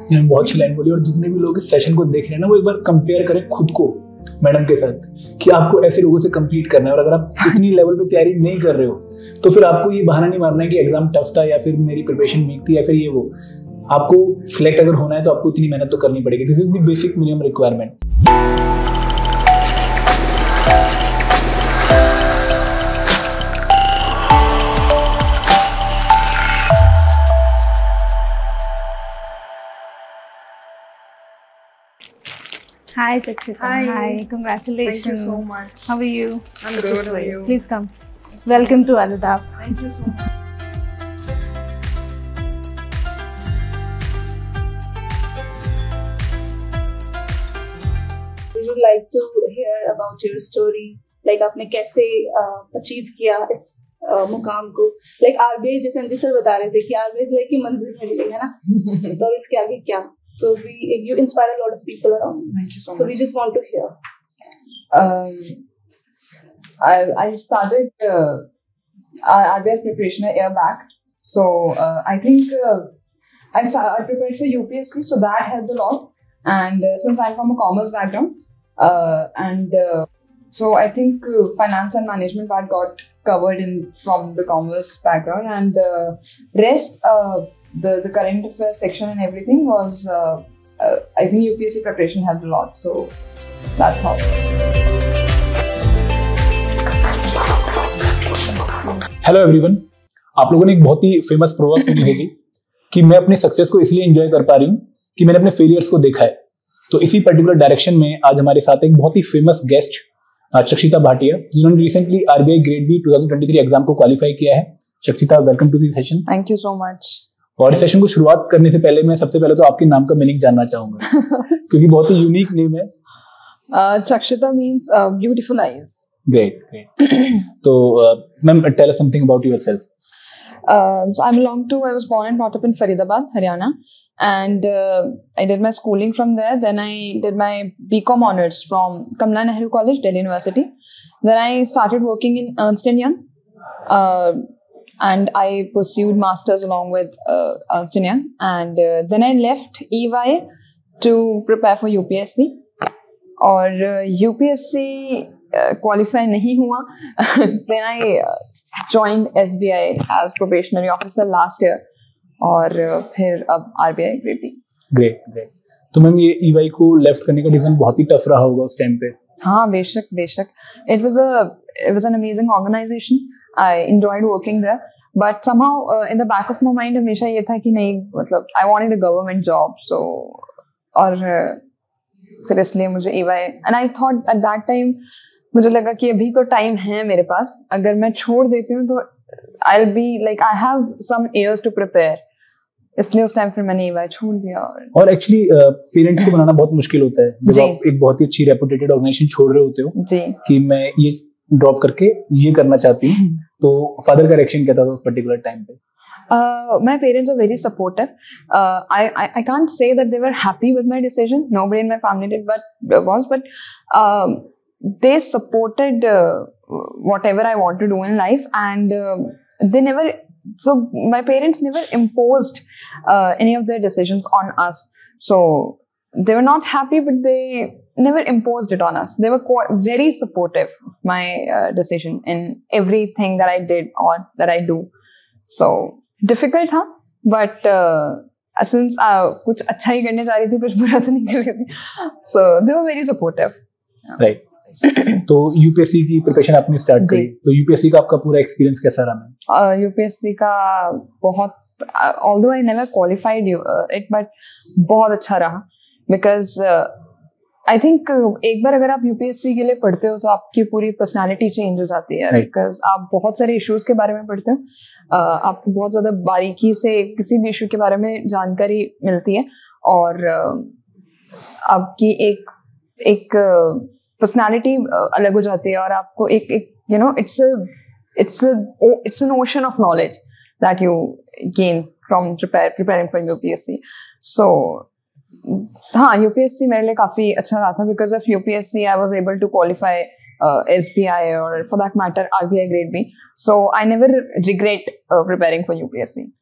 बहुत अच्छी लाइन बोली और जितने भी लोग इस सेशन को देख रहे हैं ना वो एक बार कंपेयर करें खुद को मैडम के साथ कि आपको ऐसे लोगों से कम्पीट करना है और अगर आप इतनी लेवल पे तैयारी नहीं कर रहे हो तो फिर आपको ये बहाना नहीं मारना है कि एग्ज़ाम टफ था या फिर मेरी प्रिपरेशन वीक थी या फिर ये वो। आपको सिलेक्ट अगर होना है तो आपको इतनी मेहनत तो करनी पड़ेगी। This is the basic minimum requirement Hi, Chakshita. Hi. Hi. Congratulations. Thank you so much. How are you? I'm good. How are you? Please come. Welcome to Adadap. Thank you so much. We would like to hear about your story. Like आपने कैसे achieve किया इस uh, मुकाम को like RBI जैसे अंजी sir बता रहे थे कि आरबीआई लाइक की मंजिल मिल गई है ना तो अब इसके आगे क्या So we you inspire a lot of people around. Thank you so, so much. we just want to hear. Um, I I started uh, RBS preparation a year back. So uh, I think uh, I, I prepared for UPSC, so that helped a lot. And uh, since I'm from a commerce background, uh, and uh, so I think uh, finance and management part got covered in from the commerce background, and rest the the current affairs section and everything was uh, uh, I think UPSC preparation helped a lot. So that's how. Hello everyone आप लोगों ने एक बहुत ही famous proverb सुनी होगी कि मैं अपनी सक्सेस को इसलिए एंजॉय कर पा रही हूँ कि मैंने अपने फेलियर्स को देखा है तो इसी पर्टिकुलर डायरेक्शन में आज हमारे साथ एक बहुत ही फ़ेमस गेस्ट चक्षिता भाटिया जिन्होंने recently RBI grade B 2023 exam को क्वालिफाई किया है Chakshita welcome to the session Thank you so much. और इस सेशन को शुरुआत करने से पहले मैं सबसे पहले तो आपके नाम का मीनिंग जानना चाहूँगा क्योंकि बहुत ही यूनिक नेम है Uh, means uh, beautiful eyes. Great great तो ma'am tell us something about yourself Uh, so I belong to, I was born and brought up in Faridabad, Haryana. And uh, I did my schooling from there. Then I did my BCom honors from Kamla Nehru College, Delhi University. Then I started working in Ernst Young. Uh, and I pursued masters along with uh, Ernst and Young. And uh, then I left EY to prepare for UPSC. और UPSC qualify नहीं हुआ then I join S B I as probationary officer last year और uh, फिर अब R B I grade B great great तो ma'am ये EY को left करने का डिसीज़न बहुत ही टफ रहा होगा उस टाइम पे। हाँ बेशक बेशक. It was a it was an amazing organisation I enjoyed working there but somehow in the back of my mind हमेशा ये था कि नहीं मतलब I wanted a government job so और uh, फिर इसलिए मुझे EY and I thought at that time मुझे लगा कि अभी तो टाइम है मेरे पास। अगर मैं छोड़ देती हूँ तो I be like I have some years to prepare इसलिए उस टाइम फिर मैंने ईवाई छोड़ दिया और और एक्चुअली पेरेंट्स को बनाना बहुत मुश्किल होता है। जब आप एक बहुत ही अच्छी रेपुटेटेड ऑर्गेनाइजेशन छोड़ रहे होते हो जी। कि मैं ये ड्रॉप करके ये करना चाहती हूँ तो फादर का रिएक्शन क्या था उस पर्टिकुलर टाइम पे Uh, my parents are very supportive. Uh, I, I I can't say that they were happy with my decision. Nobody in my family did, but was but um, they supported uh, whatever I want to do in life, and um they never. So my parents never imposed uh, any of their decisions on us. So they were not happy, but they never imposed it on us. They were quite, very supportive of my uh, decision in everything that I did or that I do. So difficult था but since कुछ अच्छा ही करने जा रही थी कुछ बुरा तो नहीं कर रही थी। So they were very supportive right तो यूपीएससी की प्रिपरेशन आपने स्टार्ट जी। करी। तो यूपीएससी का आपका पूरा एक्सपीरियंस कैसा रहा मैम यूपीएससी का बहुत although I never qualified it but बहुत अच्छा रहा। बिकॉज़ आई थिंक एक बार अगर आप यूपीएससी के लिए पढ़ते हो तो आपकी पूरी पर्सनालिटी चेंज हो जाती है Right. बिकॉज़ आप बहुत सारे इश्यूज़ के बारे में पढ़ते हो uh, आपको बहुत ज़्यादा बारीकी से किसी भी इशू के बारे में जानकारी मिलती है और uh, आपकी एक एक पर्सनालिटी अलग हो जाती है और आपको एक एक you know it's it's it's an ocean of knowledge that you gain from prepare preparing for UPSC so हाँ यूपीएससी मेरे लिए काफ़ी अच्छा रहा था because of UPSC I was able to qualify S B I और for that matter R B I grade B so I never regret preparing for UPSC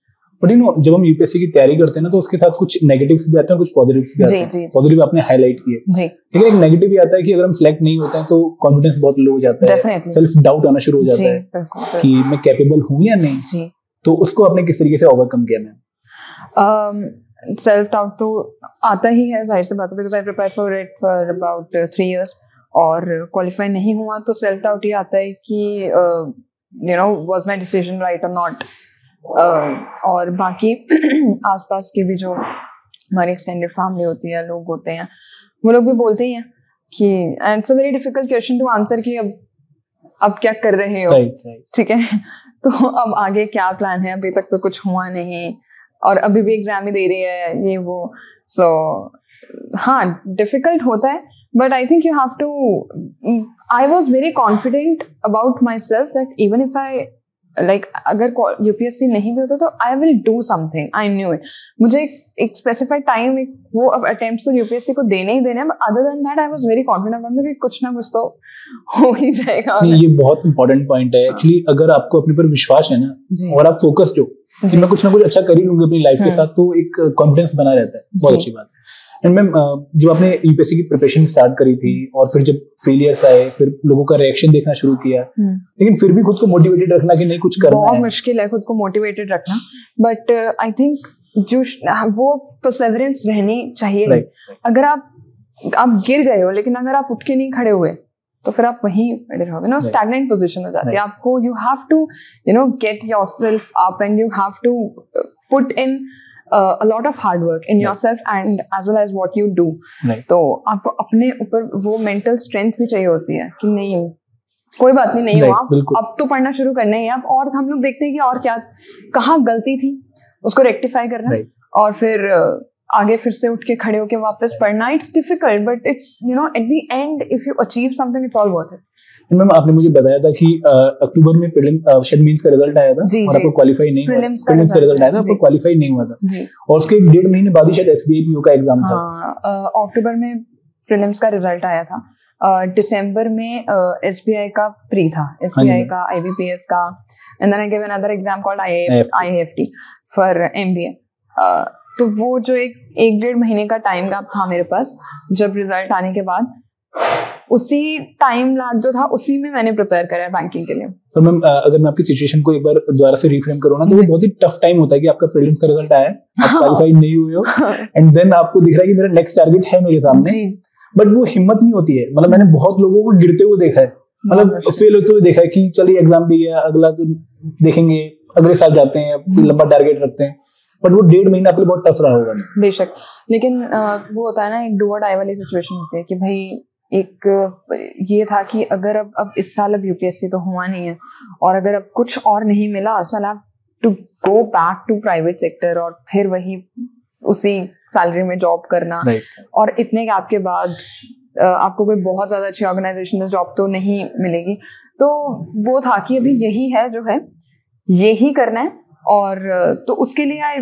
but you know जब हम यूपीएससी की तैयारी करते हैं ना तो उसके साथ कुछ नेगेटिव्स भी आते हैं और कुछ पॉजिटिव्स भी आते हैं। पॉजिटिव आपने हाईलाइट किए। जी। लेकिन एक नेगेटिव भी आता है कि अगर हम सिलेक्ट नहीं होते हैं तो कॉन्फिडेंस बहुत लो हो जाता है। सेल्फ डाउट आना शुरू हो जाता है। कि मैं कैपेबल हूँ या नहीं। जी। तो उसको आपने किस तरीके से ओवरकम किया मैम सेल्फ डाउट तो आता ही है ज़ाहिर सी बात है because I prepare for it for about three years और क्वालिफाई नहीं हुआ तो सेल्फ डाउट ये आता है कि you know was my decision right और नॉट और बाकी आसपास की भी जो हमारी एक्सटेंडेड फैमिली होती है लोग होते हैं वो लोग भी बोलते ही हैं कि and it's a very difficult question to answer कि अब अब क्या कर रहे हो? ठीक है? तो अब आगे क्या प्लान है? अभी तक तो कुछ हुआ नहीं। और अभी भी एग्ज़ाम ही दे रही है ये वो। सो so, हाँ डिफ़िकल्ट होता है but I think you have to I was very confident about my self that even if I like अगर यूपीएससी नहीं भी होता तो I will do something I knew it मुझे एक, स्पेसिफाइड टाइम एक वो अब अटेम्प्ट तो यूपीएससी को देने ही देने other than that I was very confident about कि कुछ ना कुछ तो हो ही जाएगा। नहीं ये बहुत इंपॉर्टेंट पॉइंट है. एक्चुअली अगर आपको अपने पर विश्वास है ना और आप फोकस्ड हो कि मैं कुछ ना कुछ अच्छा कर ही लूँगी अपनी लाइफ के हम्म। साथ तो एक कॉन्फिडेंस बना रहता है। बहुत अच्छी बात एंड मैम जब आपने यूपीएससी की प्रिपरेशन स्टार्ट करी थी और फिर जब फेलियर्स आए फिर लोगों का रिएक्शन देखना शुरू किया हम्म। लेकिन फिर भी खुद को मोटिवेटेड रखना कि नहीं कुछ करना बहुत मुश्किल है खुद को मोटिवेटेड रखना बट आई थिंक जो वो परसेवरेंस रहनी चाहिए। राइट अगर आप आप गिर गए हो लेकिन अगर आप उठ के नहीं खड़े हुए तो फिर आप वहीं पड़े रहोगे ना Right. स्टैगनेंट पोजीशन हो जाती है आपको you have to you know get yourself up and you have to put in a lot of hard work in Right. yourself and as well as what you do. Right. तो आपको अपने ऊपर वो mental strength भी चाहिए होती है कि नहीं कोई बात नहीं नहीं Right, हुआ अब तो पढ़ना शुरू करना ही है। अब और हम लोग देखते हैं कि और क्या कहाँ गलती थी उसको रेक्टिफाई करना। Right. और फिर आगे फिर से उठ के खड़े होके वापस पढ़ना। It's difficult but it's you know at the end if you achieve something it's all worth it ma'am आपने मुझे बताया था कि अक्टूबर में प्रीलिम शेड मींस का रिज़ल्ट आया था जी, और आपको क्वालीफाई नहीं हुआ का का रिज़ल्ट आया था आपको। क्वालीफाई नहीं हुआ था। और उसके डेढ़ महीने बाद ही शायद एसबीआई पीओ का एग्ज़ाम था। हाँ अक्टूबर में प्रीलिम्स का रिज़ल्ट आया था। दिसंबर में एस बी आई का प्री था। एस हाँ का आई का and then I give another exam called I T for M B A तो वो जो एक एक डेढ़ महीने का टाइम गैप था मेरे पास जब रिज़ल्ट आने के बाद उसी टाइम लैग जो था उसी में मैंने प्रिपेयर करा है बैंकिंग के लिए। तो मैम अगर मैं आपकी सिचुएशन को एक बार दोबारा से रिफ्रेम करूँ ना तो वो बहुत ही टफ टाइम होता है कि आपका प्रीलिम्स का रिज़ल्ट आया है आप हाँ। नहीं हुए हो एंड देन आपको दिख रहा है कि मेरा नेक्स्ट टारगेट है मेरे सामने। जी। बट वो हिम्मत नहीं होती है। मतलब मैंने बहुत लोगों को गिरते हुए देखा है। मतलब फेल होते हुए देखा है कि चलिए एग्ज़ाम भी गया अगला तो देखेंगे अगले साल जाते हैं लंबा टारगेट रखते हैं। बट वो डेढ़ महीना आपके लिए बहुत टफ रहा होगा। बेशक। लेकिन वो होता है ना एक डू और डाई वाली सिचुएशन होती है कि भाई एक ये था कि अगर अब अब इस साल अब यूपीएससी तो हुआ नहीं है। और अगर अब कुछ और नहीं मिला so I to go back to private sector और फिर वही उसी सैलरी में जॉब करना। और इतने गैप के बाद आपको कोई बहुत ज़्यादा अच्छी ऑर्गेनाइजेशनल जॉब तो नहीं मिलेगी। तो वो था कि अभी यही है जो है यही करना है। और तो उसके लिए I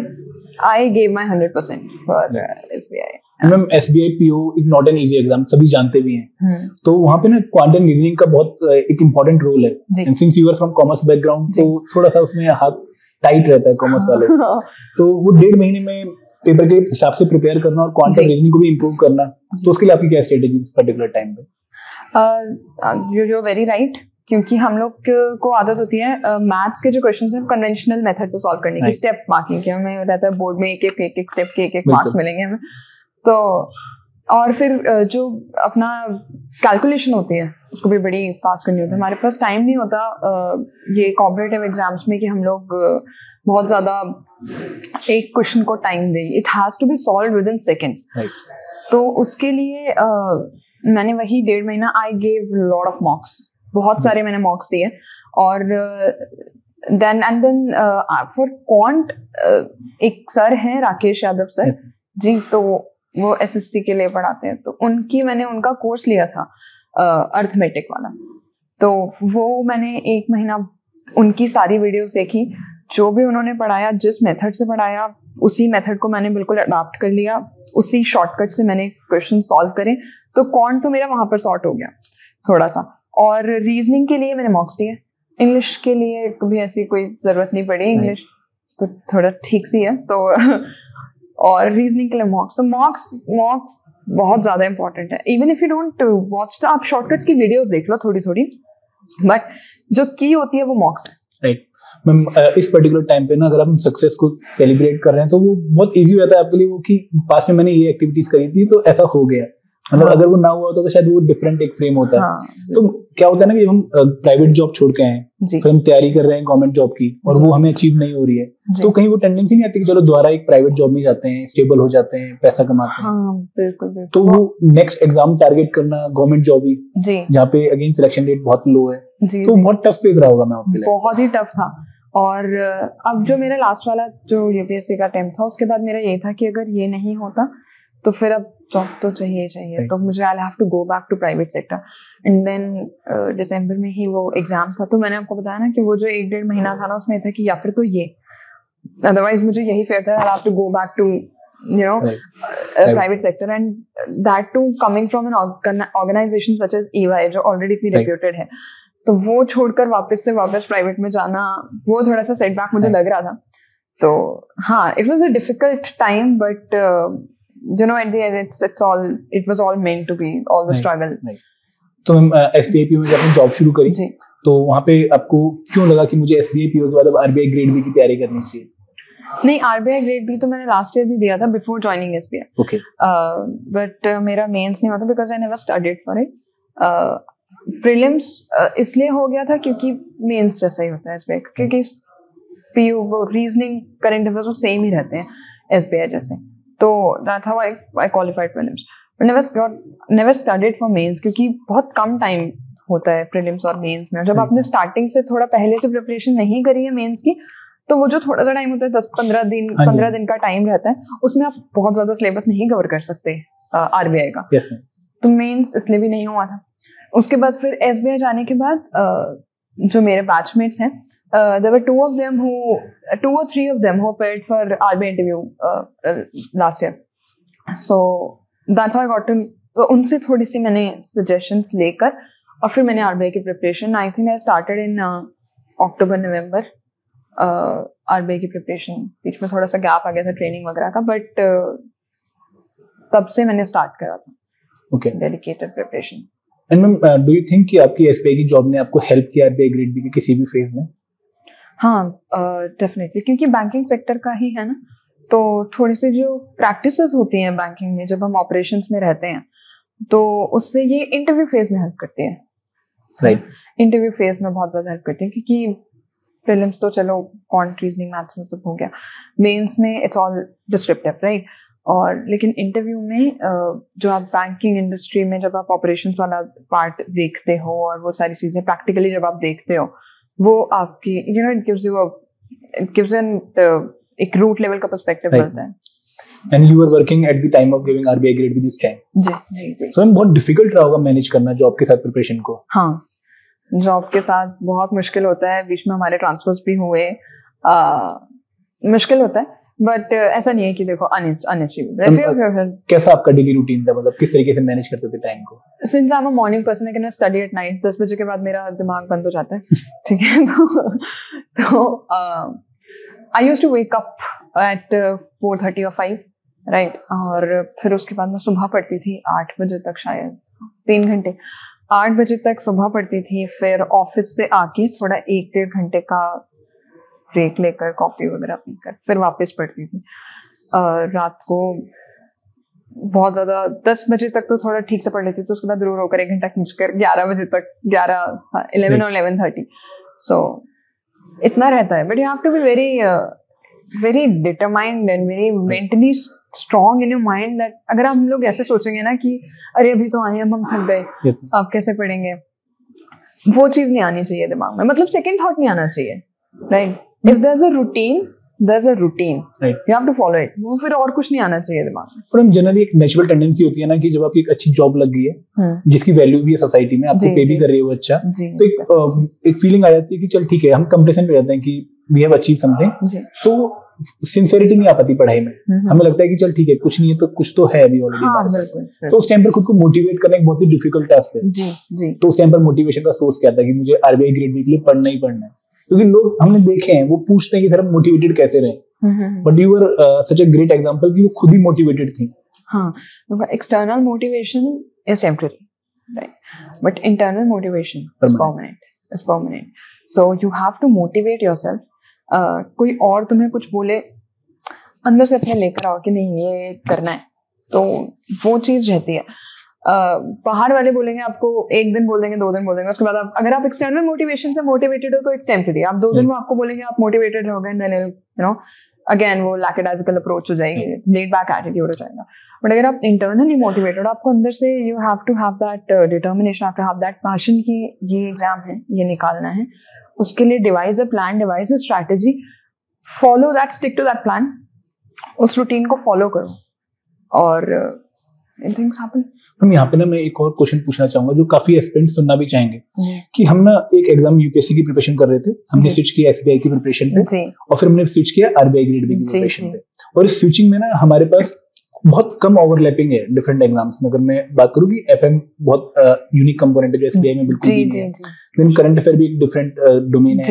I gave my hundred percent for S B I ma'am S B I P O is not an easy exam सभी जानते भी हैं। हम्म, तो वहाँ पे ना क्वांटम रीजनिंग का बहुत एक इम्पोर्टेंट रोल है। And since you are from commerce background तो थोड़ा सा उसमें हाथ टाइट रहता है कॉमर्स वाले। तो वो डेढ़ महीने में पेपर के हिसाब से प्रिपेयर करना और क्वांटम रीजनिंग को भी इम्प्रूव करना तो उसके लिए आपकी क्या स्ट्रेटेजी इस पर्टिकुलर टाइम पे? यू यू वेरी राइट क्योंकि हम लोग को आदत होती है मैथ्स uh, के जो क्वेश्चन है कन्वेंशनल मेथड से सॉल्व करने की स्टेप मार्किंग के। हमें रहता है बोर्ड में एक एक एक एक स्टेप के एक एक मार्क्स मिलेंगे हमें। तो और फिर जो अपना कैलकुलेशन होती है उसको भी बड़ी फास्ट करनी होती है। हमारे पास टाइम नहीं होता ये कॉम्पिटेटिव एग्ज़ाम्स में कि हम लोग बहुत ज़्यादा एक क्वेश्चन को टाइम दें। It has to be solve within seconds तो उसके लिए मैंने वही डेढ़ महीना I gave lot of mocks बहुत सारे मैंने मॉक्स दिए। और then and then for quant एक सर हैं राकेश यादव सर जी तो वो एसएससी के लिए पढ़ाते हैं। तो उनकी मैंने उनका कोर्स लिया था अर्थमेटिक वाला। तो वो मैंने एक महीना उनकी सारी वीडियोस देखी। जो भी उन्होंने पढ़ाया जिस मेथड से पढ़ाया उसी मेथड को मैंने बिल्कुल अडॉप्ट कर लिया। उसी शॉर्टकट से मैंने क्वेश्चन सॉल्व करे। तो कौन तो मेरा वहाँ पर सॉर्ट हो गया थोड़ा सा और रीजनिंग के लिए मैंने मॉक्स दिए। इंग्लिश के लिए कभी ऐसी कोई ज़रूरत नहीं पड़ी। इंग्लिश तो थोड़ा ठीक सी है। तो और रीजनिंग के लिए मॉक्स तो मॉक्स मॉक्स बहुत ज़्यादा इंपॉर्टेंट है. Even if you don't watch तो आप शॉर्टकट्स की वीडियोस देख लो थोड़ी थोड़ी बट जो की होती है वो मॉक्स है. राइट मैम इस पर्टिकुलर टाइम पे ना अगर हम सक्सेस को सेलिब्रेट कर रहे हैं तो वो बहुत इजी हो जाता है आपके लिए वो कि पास में मैंने ये एक्टिविटीज़ करी थी तो ऐसा हो गया. मतलब हाँ। अगर वो ना हुआ होता तो शायद वो डिफरेंट एक फ्रेम होता है। हाँ तो क्या होता है ना कि हम प्राइवेट जॉब छोड़ के आए हैं फिर हम तैयारी कर रहे हैं गवर्नमेंट जॉब की और वो हमें अचीव नहीं हो रही है। तो कहीं वो टेंडेंसी नहीं आती कि चलो दोबारा एक प्राइवेट जॉब में जाते हैं स्टेबल हो जाते हैं पैसा कमाते हैं। हाँ बिल्कुल बिल्कुल। तो वो नेक्स्ट एग्ज़ाम टारगेट करना गवर्नमेंट जॉब ही जहाँ पे अगेन सिलेक्शन रेट बहुत लो है। तो बहुत टफ फ़ेज़ रहा होगा मैं आपके लिए। बहुत ही टफ था। और अब जो मेरा लास्ट वाला जो यूपीएससी का अटेम्प्ट था उसके बाद मेरा यही था कि अगर ये नहीं होता तो फिर अब जॉब तो चाहिए चाहिए। तो मुझे I have to go back to private sector and then दिसंबर में ही वो एग्ज़ाम था तो मैंने आपको बताया ना कि वो जो एक डेढ़ महीना था ना उसमें था कि या फिर तो ये। अदरवाइज़ मुझे यही फेयर था I have to go back to you know Right. Private sector and that too coming from an organisation such as EY जो ऑलरेडी इतनी Right. रेप्यूटेड है। तो वो छोड़कर वापस से वापस प्राइवेट में जाना वो थोड़ा सा सेटबैक मुझे Right. लग रहा था। तो हाँ it was a difficult time but no at the end it's it's all it was all meant to be all the Right. Struggle तो मैम एस डी में जब आपने जॉब शुरू करी तो वहाँ पे आपको क्यों लगा कि मुझे एस डी के बाद अब आरबीआई ग्रेड बी की तैयारी करनी चाहिए? नहीं आरबीआई ग्रेड बी तो मैंने लास्ट ईयर भी दिया था before joining SBI okay but मेरा मेंस नहीं हुआ था because I never studied for it prelims इसलिए हो गया था क्योंकि मेंस जैसा ही होता है एसबीआई क्योंकि पीयू वो रीजनिंग करंट अफेयर्स वो सेम ही रहते हैं एसबीआई जैसे. तो that's how I I qualified prelims never never studied for mains क्योंकि बहुत कम टाइम होता है प्रीलिम्स और मेंस में। जब आपने स्टार्टिंग से थोड़ा पहले से प्रिपरेशन नहीं करी है मेंस की तो वो जो थोड़ा सा टाइम होता है दस पंद्रह दिन हाँ पंद्रह दिन का टाइम रहता है उसमें आप बहुत ज़्यादा सिलेबस नहीं कवर कर सकते आरबीआई का। यस तो मेंस इसलिए भी नहीं हुआ था। उसके बाद फिर एस जाने के बाद जो मेरे बैचमेट्स हैं there were two of them who two और three of them who paid for RBI interview last year so that's how I got to उनसे थोड़ी सी मैंने सजेशंस लेकर और फिर मैंने आरबीआई की preparation I think I started in October November RBI की प्रिपरेशन बीच में थोड़ा सा गैप आ गया था ट्रेनिंग वगैरह का बट तब से मैंने स्टार्ट करा था। Okay dedicated preparation and ma'am do you think कि आपकी एसबीआई की जॉब ने आपको हेल्प किया आरबीआई ग्रेड बी के किसी भी फ़ेज़ में? हाँ डेफिनेटली क्योंकि बैंकिंग सेक्टर का ही है ना तो थोड़ी सी जो प्रैक्टिसेस होती हैं बैंकिंग में जब हम ऑपरेशंस में रहते हैं तो उससे ये इंटरव्यू फ़ेज़ में हेल्प करती है। राइट इंटरव्यू फ़ेज़ में बहुत ज़्यादा हेल्प करती है क्योंकि प्रीलिम्स तो चलो क्वांट रीजनिंग मैथ्स में सब हो गया। मेंस में इट्स ऑल डिस्क्रिप्टिव राइट और लेकिन इंटरव्यू में जो आप बैंकिंग इंडस्ट्री में जब आप ऑपरेशंस वाला पार्ट देखते हो और वो सारी चीज़ें प्रैक्टिकली जब आप देखते हो वो आपकी you know it gives you it gives an एक रूट लेवल का पर्सपेक्टिव. मिलता है। And you are working at the time of giving RBI grade B this time जी जी सो मैम बहुत डिफ़िकल्ट रहा होगा मैनेज करना जॉब के साथ प्रिपरेशन को। हाँ जॉब के साथ बहुत मुश्किल होता है बीच में हमारे ट्रांसफर्स भी हुए। आ, मुश्किल होता है। बट ऐसा नहीं है कि देखो अनअचीवेबल कैसा आपका डेली रूटीन था मतलब किस तरीके से मैनेज करते थे टाइम को? Since I am a morning person I can study at night दस बजे के बाद मेरा दिमाग बंद हो जाता है। ठीक है? तो तो I used to wake up at four thirty और फाइव राइट और फिर उसके बाद मैं सुबह पढ़ती थी आठ बजे तक शायद। तीन घंटे। आठ बजे तक सुबह पढ़ती थी फिर ऑफ़िस से आके थोड़ा एक डेढ़ घंटे का ब्रेक लेकर कॉफ़ी वगैरह पीकर फिर वापस पढ़ती थी। रात को बहुत ज़्यादा दस बजे तक तो थोड़ा ठीक से पढ़ लेती थी तो उसके बाद रो रो कर एक घंटा खींच कर ग्यारह बजे तक ग्यारह इलेवन और इलेवन थर्टी सो इतना रहता है but you have to be very very determined and very mentally strong in your mind that अगर हम लोग ऐसे सोचेंगे ना कि अरे अभी तो आए हम हम थक गए यस अब कैसे पढ़ेंगे? वो चीज़ नहीं आनी चाहिए दिमाग में। मतलब सेकेंड थॉट नहीं आना चाहिए right if there is a routine there is a routine right you have to follow it वो फिर और कुछ नहीं आना चाहिए दिमाग में। और हम जनरली एक नेचुरल टेंडेंसी होती है ना कि जब आपकी एक अच्छी जॉब लग गई है हम्म, जिसकी वैल्यू भी है सोसाइटी में आपको पे भी कर रही है अच्छा तो एक एक फीलिंग आ जाती है कि चल ठीक है हम कंप्लेसेंट हो जाते हैं कि वी हैव अचीव समथिंग तो सिंसियरिटी नहीं आ पाती पढ़ाई में। हम्म, हमें लगता है कि चल ठीक है कुछ नहीं है तो कुछ तो है अभी हाँ ऑलरेडी बिल्कुल तो उस टाइम पर खुद को मोटिवेट करना एक बहुत ही डिफ़िकल्ट टास्क है। जी जी। तो उस टाइम पर मोटिवेशन का सोर्स क्या था कि मुझे आरबीआई ग्रेड बी के लिए पढ़ना ही पढ़ना है। क्योंकि लोग हमने देखे हैं वो पूछते हैं कि सर मोटिवेटेड कैसे रहे? But you are such a great example कि वो खुद ही मोटिवेटेड थी। हाँ external motivation is temporary right but internal motivation is permanent is permanent so you have to motivate yourself कोई और तुम्हें कुछ बोले अंदर से अपने लेकर आओ कि नहीं ये करना है। तो वो चीज़ रहती है। बाहर वाले बोलेंगे आपको एक दिन बोल देंगे दो दिन बोल देंगे। उसके बाद आप अगर आप एक्सटर्नल मोटिवेशन से मोटिवेटेड हो तो इट्स टेम्पररी आप दो दिन में आपको बोलेंगे आप मोटिवेटेड रहोगे देन यू नो अगेन वो लैकेडाजिकल अप्रोच हो जाएगी लेट बैक एटीट्यूड हो जाएगा। बट अगर आप इंटरनली मोटिवेटेड आपको अंदर से you have to have that determination have to have that passion कि ये एग्ज़ाम है ये निकालना है। उसके लिए devise a plan devise a strategy follow that stick to that plan उस रूटीन को फॉलो करो। और हम यहाँ पे ना मैं एक और क्वेश्चन पूछना चाहूँगा जो काफ़ी एस्पेरेंट्स सुनना भी चाहेंगे कि हम ना एक एग्ज़ाम यूपीएससी की प्रिपरेशन कर रहे थे हमने स्विच किया एसबीआई की प्रिपरेशन पे और फिर हमने स्विच किया आरबीआई ग्रेड बी की प्रिपरेशन पे। और इस स्विचिंग में ना हमारे पास बहुत कम ओवरलैपिंग है डिफरेंट एग्ज़ाम्स में। अगर मैं बात करूँ कि एफएम बहुत यूनिक कंपोनेंट है जो एसबीआई में बिल्कुल भी नहीं है। देन करंट अफेयर भी एक डिफरेंट डोमेन है।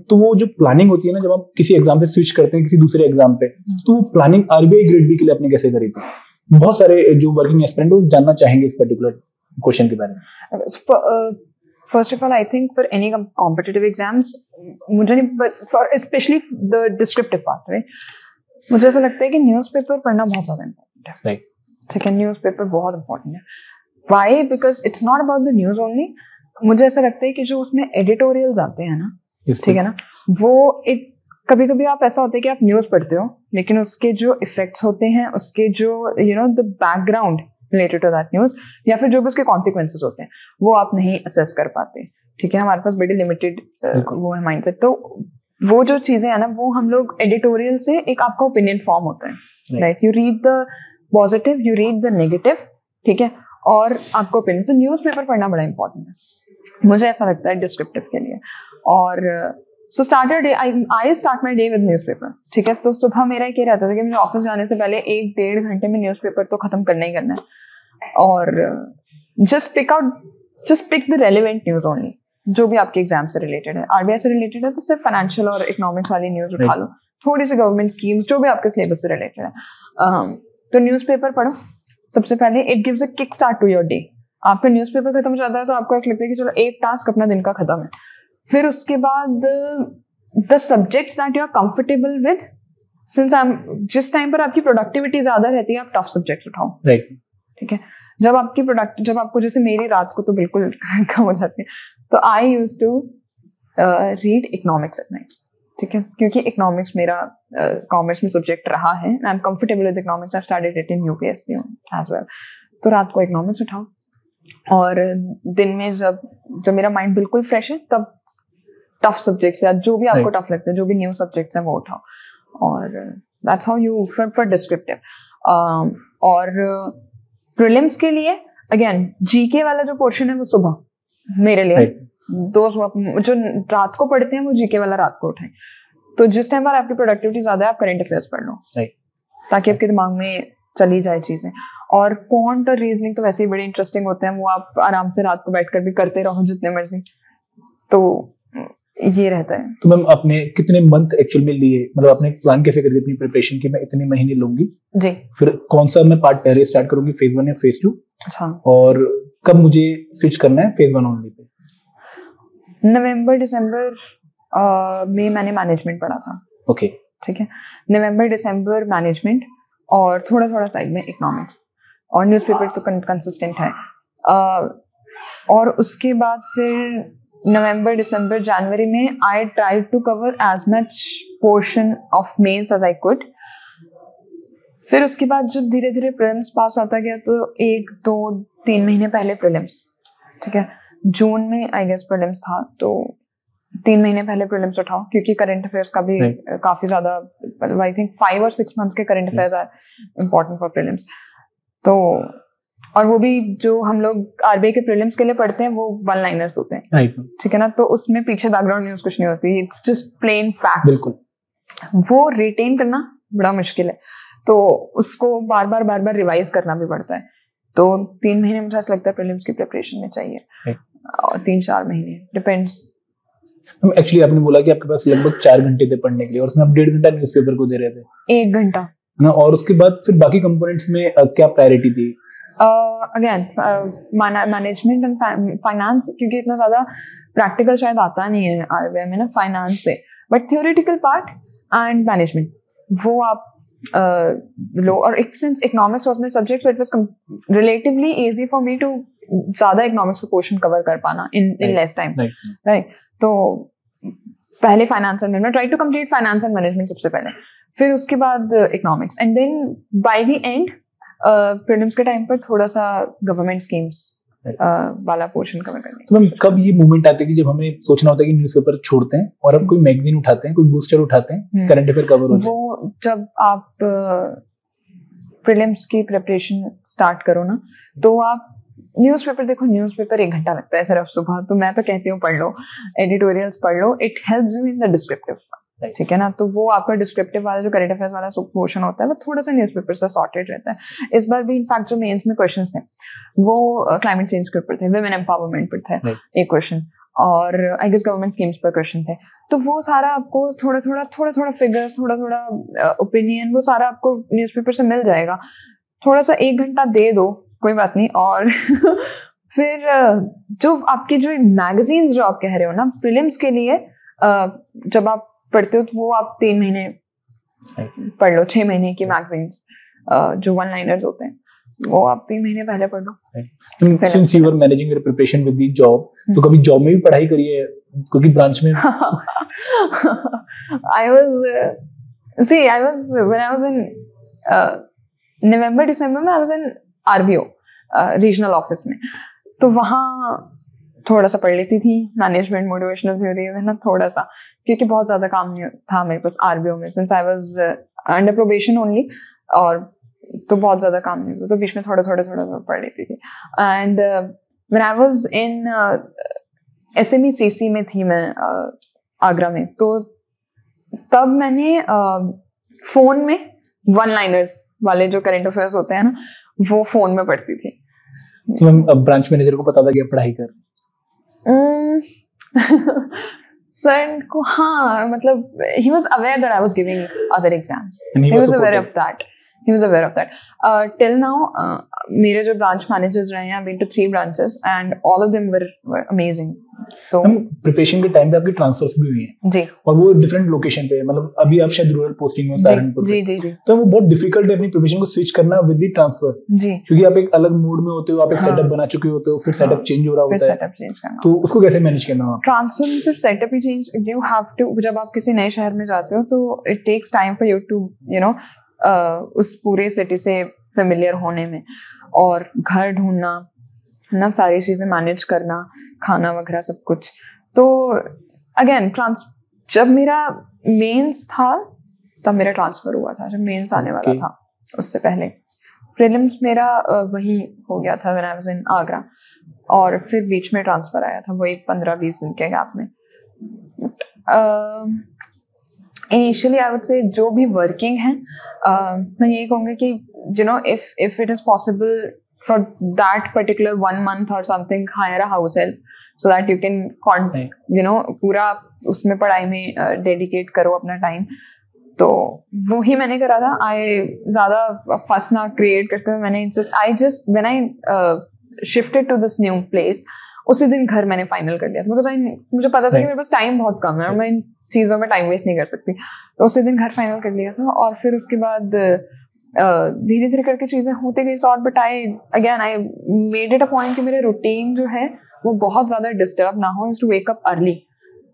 तो वो जो प्लानिंग होती है ना जब हम किसी एग्ज़ाम से स्विच करते हैं किसी दूसरे एग्ज़ाम पे तो वो प्लानिंग आरबीआई ग्रेड बी के लिए आपने कैसे करी थी? बहुत सारे जो वर्किंग एस्पिरेंट वो जानना चाहेंगे इस पर्टिकुलर क्वेश्चन के बारे में। First of all I think for any competitive exams मुझे नहीं for specially the descriptive part right मुझे ऐसा लगता है कि न्यूज़पेपर पढ़ना बहुत ज़्यादा इम्पोर्टेंट है. ठीक है न्यूज़पेपर बहुत इम्पोर्टेंट है। Why because it's not about the news only मुझे ऐसा लगता है कि जो उसमें एडिटोरियल्स आते हैं ना ठीक है ना? वो एक कभी कभी आप ऐसा होता है कि आप न्यूज़ पढ़ते हो लेकिन उसके जो इफेक्ट्स होते हैं उसके जो you know the background related to that news या फिर जो भी उसके कॉन्सिक्वेंसेज होते हैं वो आप नहीं असेस कर पाते। ठीक है? हमारे पास बड़ी लिमिटेड। वो है माइंडसेट तो वो जो चीज़ें हैं ना वो हम लोग एडिटोरियल से एक आपका ओपिनियन फॉर्म होता है। Right you read the positive you read the negative ठीक है? और आपका ओपिनियन तो न्यूज़ पढ़ना बड़ा इंपॉर्टेंट है। मुझे ऐसा लगता है डिस्क्रिप्टिव के लिए। और so started day I start my day with newspaper ठीक है? तो सुबह मेरा एक ये रहता था कि मुझे ऑफ़िस जाने से पहले एक डेढ़ घंटे में न्यूज़पेपर तो खत्म करना ही करना है। और just pick out just pick the relevant news only जो भी आपके एग्ज़ाम से रिलेटेड है। आरबीआई से रिलेटेड है तो सिर्फ़ फाइनेंशियल और इकोनॉमिक्स वाली न्यूज़ उठा लो। थोड़ी सी गवर्नमेंट स्कीम्स जो भी आपके सिलेबस से रिलेटेड है। अम, तो न्यूज़पेपर पढ़ो। सबसे पहले it gives a kick start to your day आपका न्यूज़पेपर खत्म हो जाता है तो आपको ऐसा लगता है कि चलो एक टास्क अपना दिन का खत्म है। फिर उसके बाद the subjects that you are comfortable with since I am जिस टाइम पर आपकी प्रोडक्टिविटी ज़्यादा रहती है आप टफ सब्जेक्ट्स उठाओ। राइट ठीक है? जब आपकी प्रोडक्ट जब आपको जैसे मेरी रात को तो बिल्कुल कम हो जाती है तो I used to read economics at night ठीक है? क्योंकि इकोनॉमिक्स मेरा कॉमर्स uh, में सब्जेक्ट रहा है I am comfortable with economics I studied it in UPSC as well तो रात को इकोनॉमिक्स उठाओ। और दिन में जब जब मेरा माइंड बिल्कुल फ्रेश है तब टफ सब्जेक्ट्स या जो भी आपको टफ लगता है जो भी न्यू सब्जेक्ट्स हैं वो उठाओ। और that's how you for for descriptive और प्रिलिम्स के लिए अगेन जीके वाला जो पोर्शन है वो सुबह मेरे लिए। Right. दो जो रात को पढ़ते हैं वो जीके वाला रात को उठाएँ। तो जिस टाइम पर आपकी प्रोडक्टिविटी ज़्यादा है आप करंट अफेयर्स पढ़ लो। ताकि आपके दिमाग में चली जाए चीज़ें। और क्वांट और रीजनिंग तो वैसे ही बड़े इंटरेस्टिंग होते हैं वो आप आराम से रात को बैठकर भी करते रहो जितने मर्ज़ी। तो ये रहता है। तो मैम आपने कितने मंथ एक्चुअल में लिए? मतलब आपने प्लान कैसे करी अपनी प्रिपरेशन की? मैं इतने महीने लूँगी। जी। फिर कौन सा मैं पार्ट पहले स्टार्ट करूँगी फ़ेज़ वन या फ़ेज़ टू अच्छा। और कब मुझे स्विच करना है फ़ेज़ वन ओनली पे? नवंबर दिसंबर में मैंने मैनेजमेंट पढ़ा था। ओके ठीक है? नवंबर दिसंबर मैनेजमेंट और थोड़ा थोड़ा साइड में इकोनॉमिक्स और न्यूज़पेपर तो कंसिस्टेंट है। और उसके बाद फिर नवंबर दिसंबर जनवरी में I try to cover as much portion of mains as I could फिर उसके बाद जब धीरे धीरे प्रिलिम्स पास होता गया तो एक दो तीन महीने पहले प्रिलिम्स ठीक है? जून में आई गेस प्रिलिम्स था तो तीन महीने पहले प्रिलिम्स उठाओ क्योंकि करंट अफेयर्स का भी काफ़ी ज़्यादा आई थिंक फाइव और सिक्स मंथ्स के current affairs are important for prelims तो और वो भी जो हम लोग आरबीआई के प्रिलिम्स के लिए पढ़ते हैं वो वन लाइनर्स होते हैं। ठीक है ना? तो उसमें पीछे बैकग्राउंड न्यूज़ कुछ नहीं होती। इट्स जस्ट प्लेन बिल्कुल। वो रिटेन करना बड़ा मुश्किल है। तो उसको बार बार बार बार रिवाइज करना भी पड़ता है। तो तीन महीने मुझे ऐसा लगता है प्रीलिम्स की प्रिपरेशन में चाहिए. और तीन चार महीने डिपेंड्स एक्चुअली आपने बोला कि आपके पास लगभग चार घंटे थे पढ़ने के लिए और उसमें आप डेढ़ घंटा न्यूज़पेपर को दे रहे थे। एक घंटा। है ना? और उसके बाद फिर बाकी कंपोनेंट्स में क्या प्रायोरिटी थी? अगेन मैनेजमेंट एंड फाइनेंस क्योंकि इतना ज़्यादा प्रैक्टिकल शायद आता नहीं है आरबीआई में ना फाइनेंस से। But theoretical part and management वो आप लो और एक sense economics was my subject so it was relatively easy for me to ज़्यादा इकोनॉमिक्स का पोर्शन कवर कर पाना in in less time right right तो पहले finance and management try to complete finance and management सबसे पहले। फिर उसके बाद economics and then by the end prelims के टाइम पर थोड़ा सा गवर्नमेंट स्कीम्स वाला पोर्शन कवर करने तो मैम कब ये मोमेंट आते हैं कि जब हमें सोचना होता है कि न्यूज़पेपर छोड़ते हैं और अब कोई मैगजीन उठाते हैं कोई बूस्टर उठाते हैं। करंट अफेयर कवर हो जाए? वो जब आप प्रीलिम्स की प्रिपरेशन स्टार्ट करो ना तो आप न्यूज़पेपर देखो न्यूज़पेपर एक घंटा लगता है सिर्फ़ सुबह तो मैं तो कहती हूँ पढ़ लो एडिटोरियल्स पढ़ लो it helps you in the descriptive ठीक है ना? तो वो आपका डिस्क्रिप्टिव वाला जो करेंट अफेयर्स वाला पोर्शन होता है वो थोड़ा सा न्यूज़पेपर से सॉर्टेड रहता है। इस बार भी इनफैक्ट जो मेंस में क्वेश्चन थे वो क्लाइमेट चेंज के ऊपर थे वुमेन एम्पावरमेंट पर थे. एक क्वेश्चन और आई गेस गवर्नमेंट स्कीम्स पर क्वेश्चन थे। तो वो सारा आपको थोड़ा थोड़ा थोड़ा थोड़ा फिगर्स थोड़ा थोड़ा ओपिनियन वो सारा आपको न्यूज़पेपर से मिल जाएगा। थोड़ा सा एक घंटा दे दो कोई बात नहीं। और फिर जो आपके जो मैगजीन्स जो आप कह रहे हो ना प्रीलिम्स के लिए जब आप पढ़ते हो तो वो आप तीन महीने पढ़ लो छह महीने की मैगजीन्स जो वन लाइनर्स होते हैं वो आप तीन महीने पहले पढ़ लो। Since you are managing your preparation with the job तो कभी जॉब में भी पढ़ाई करी है? क्योंकि ब्रांच में? Uh, see I was when I was in uh, November December में I was in RBO regional office में। तो वहाँ थोड़ा सा पढ़ लेती थी मैनेजमेंट मोटिवेशनल थ्योरी है ना थोड़ा सा। क्योंकि बहुत ज़्यादा काम नहीं था मेरे पास आरबीओ में since I was under probation only और तो बहुत ज़्यादा काम नहीं था तो बीच में थोड़ा थोड़ा थोड़ा थोड़ा पढ़ लेती थी। And when I was in S M C में थी मैं uh, आगरा में तो तब मैंने फ़ोन में वन लाइनर्स वाले जो करेंट अफेयर्स होते हैं ना वो फ़ोन में पढ़ती थी। तो मैम ब्रांच मैनेजर को पता था कि पढ़ाई कर सर को हाँ मतलब he was aware that I was giving other exams and he he was was he was aware of that. Uh, till now uh, मेरे जो ब्रांच मैनेजर्स रहे हैं I've been to three branches and all of them were, were amazing. तो preparation के time पे आपकी transverse भी हुई हैं। जी। और वो डिफरेंट लोकेशन पे मतलब अभी आप शायद रूरल पोस्टिंग में हो, सहारनपुर जी जी जी। तो वो बहुत डिफ़िकल्ट है अपनी प्रिपरेशन को स्विच करना विद द ट्रांसफ़र जी। क्योंकि आप एक अलग मूड में होते हो आप एक हाँ। सेटअप बना चुके होते हो फिर सेटअप हाँ। चेंज हो रहा होता है। सेटअप चेंज करना। तो उसको कैसे मैनेज करना हो आप? ट्रांसफ़र में सिर्फ़ सेटअप ही चेंज यू हैव टू जब आप किसी नए शहर में जाते हो तो it takes time for you to you know उस पूरे सिटी से फेमिलियर होने में। और घर ढूंढना ना सारी चीज़ें मैनेज करना खाना वगैरह सब कुछ। तो अगेन ट्रांस जब मेरा मेंस था तब मेरा ट्रांसफ़र हुआ था जब मेंस आने वाला Okay. था उससे पहले। प्रीलिम्स मेरा वही हो गया था when I was in Agra और फिर बीच में ट्रांसफ़र आया था वही पंद्रह बीस दिन के गैप में। इनिशियली आई वुड से जो भी वर्किंग है uh, मैं यही कहूँगी कि you know if if it is possible for that particular one month और something hire house help so that you can Right. You know पूरा उसमें पढ़ाई में डेडिकेट करो अपना टाइम तो वो ही मैंने करा था. आई ज़्यादा फंसना क्रिएट करते हुए मैंने just I just when I shifted to this new place उसी दिन घर मैंने फाइनल कर लिया था. बिकॉज़ आई मुझे पता था कि मेरे पास टाइम बहुत कम है और मैं चीज़ों में टाइम वेस्ट नहीं कर सकती। तो उसी दिन घर फाइनल कर लिया था और फिर उसके बाद धीरे धीरे करके चीज़ें होती गई sort but I again I made it a point कि मेरे रूटीन जो है वो बहुत ज़्यादा डिस्टर्ब ना हो। टू वेक अप अर्ली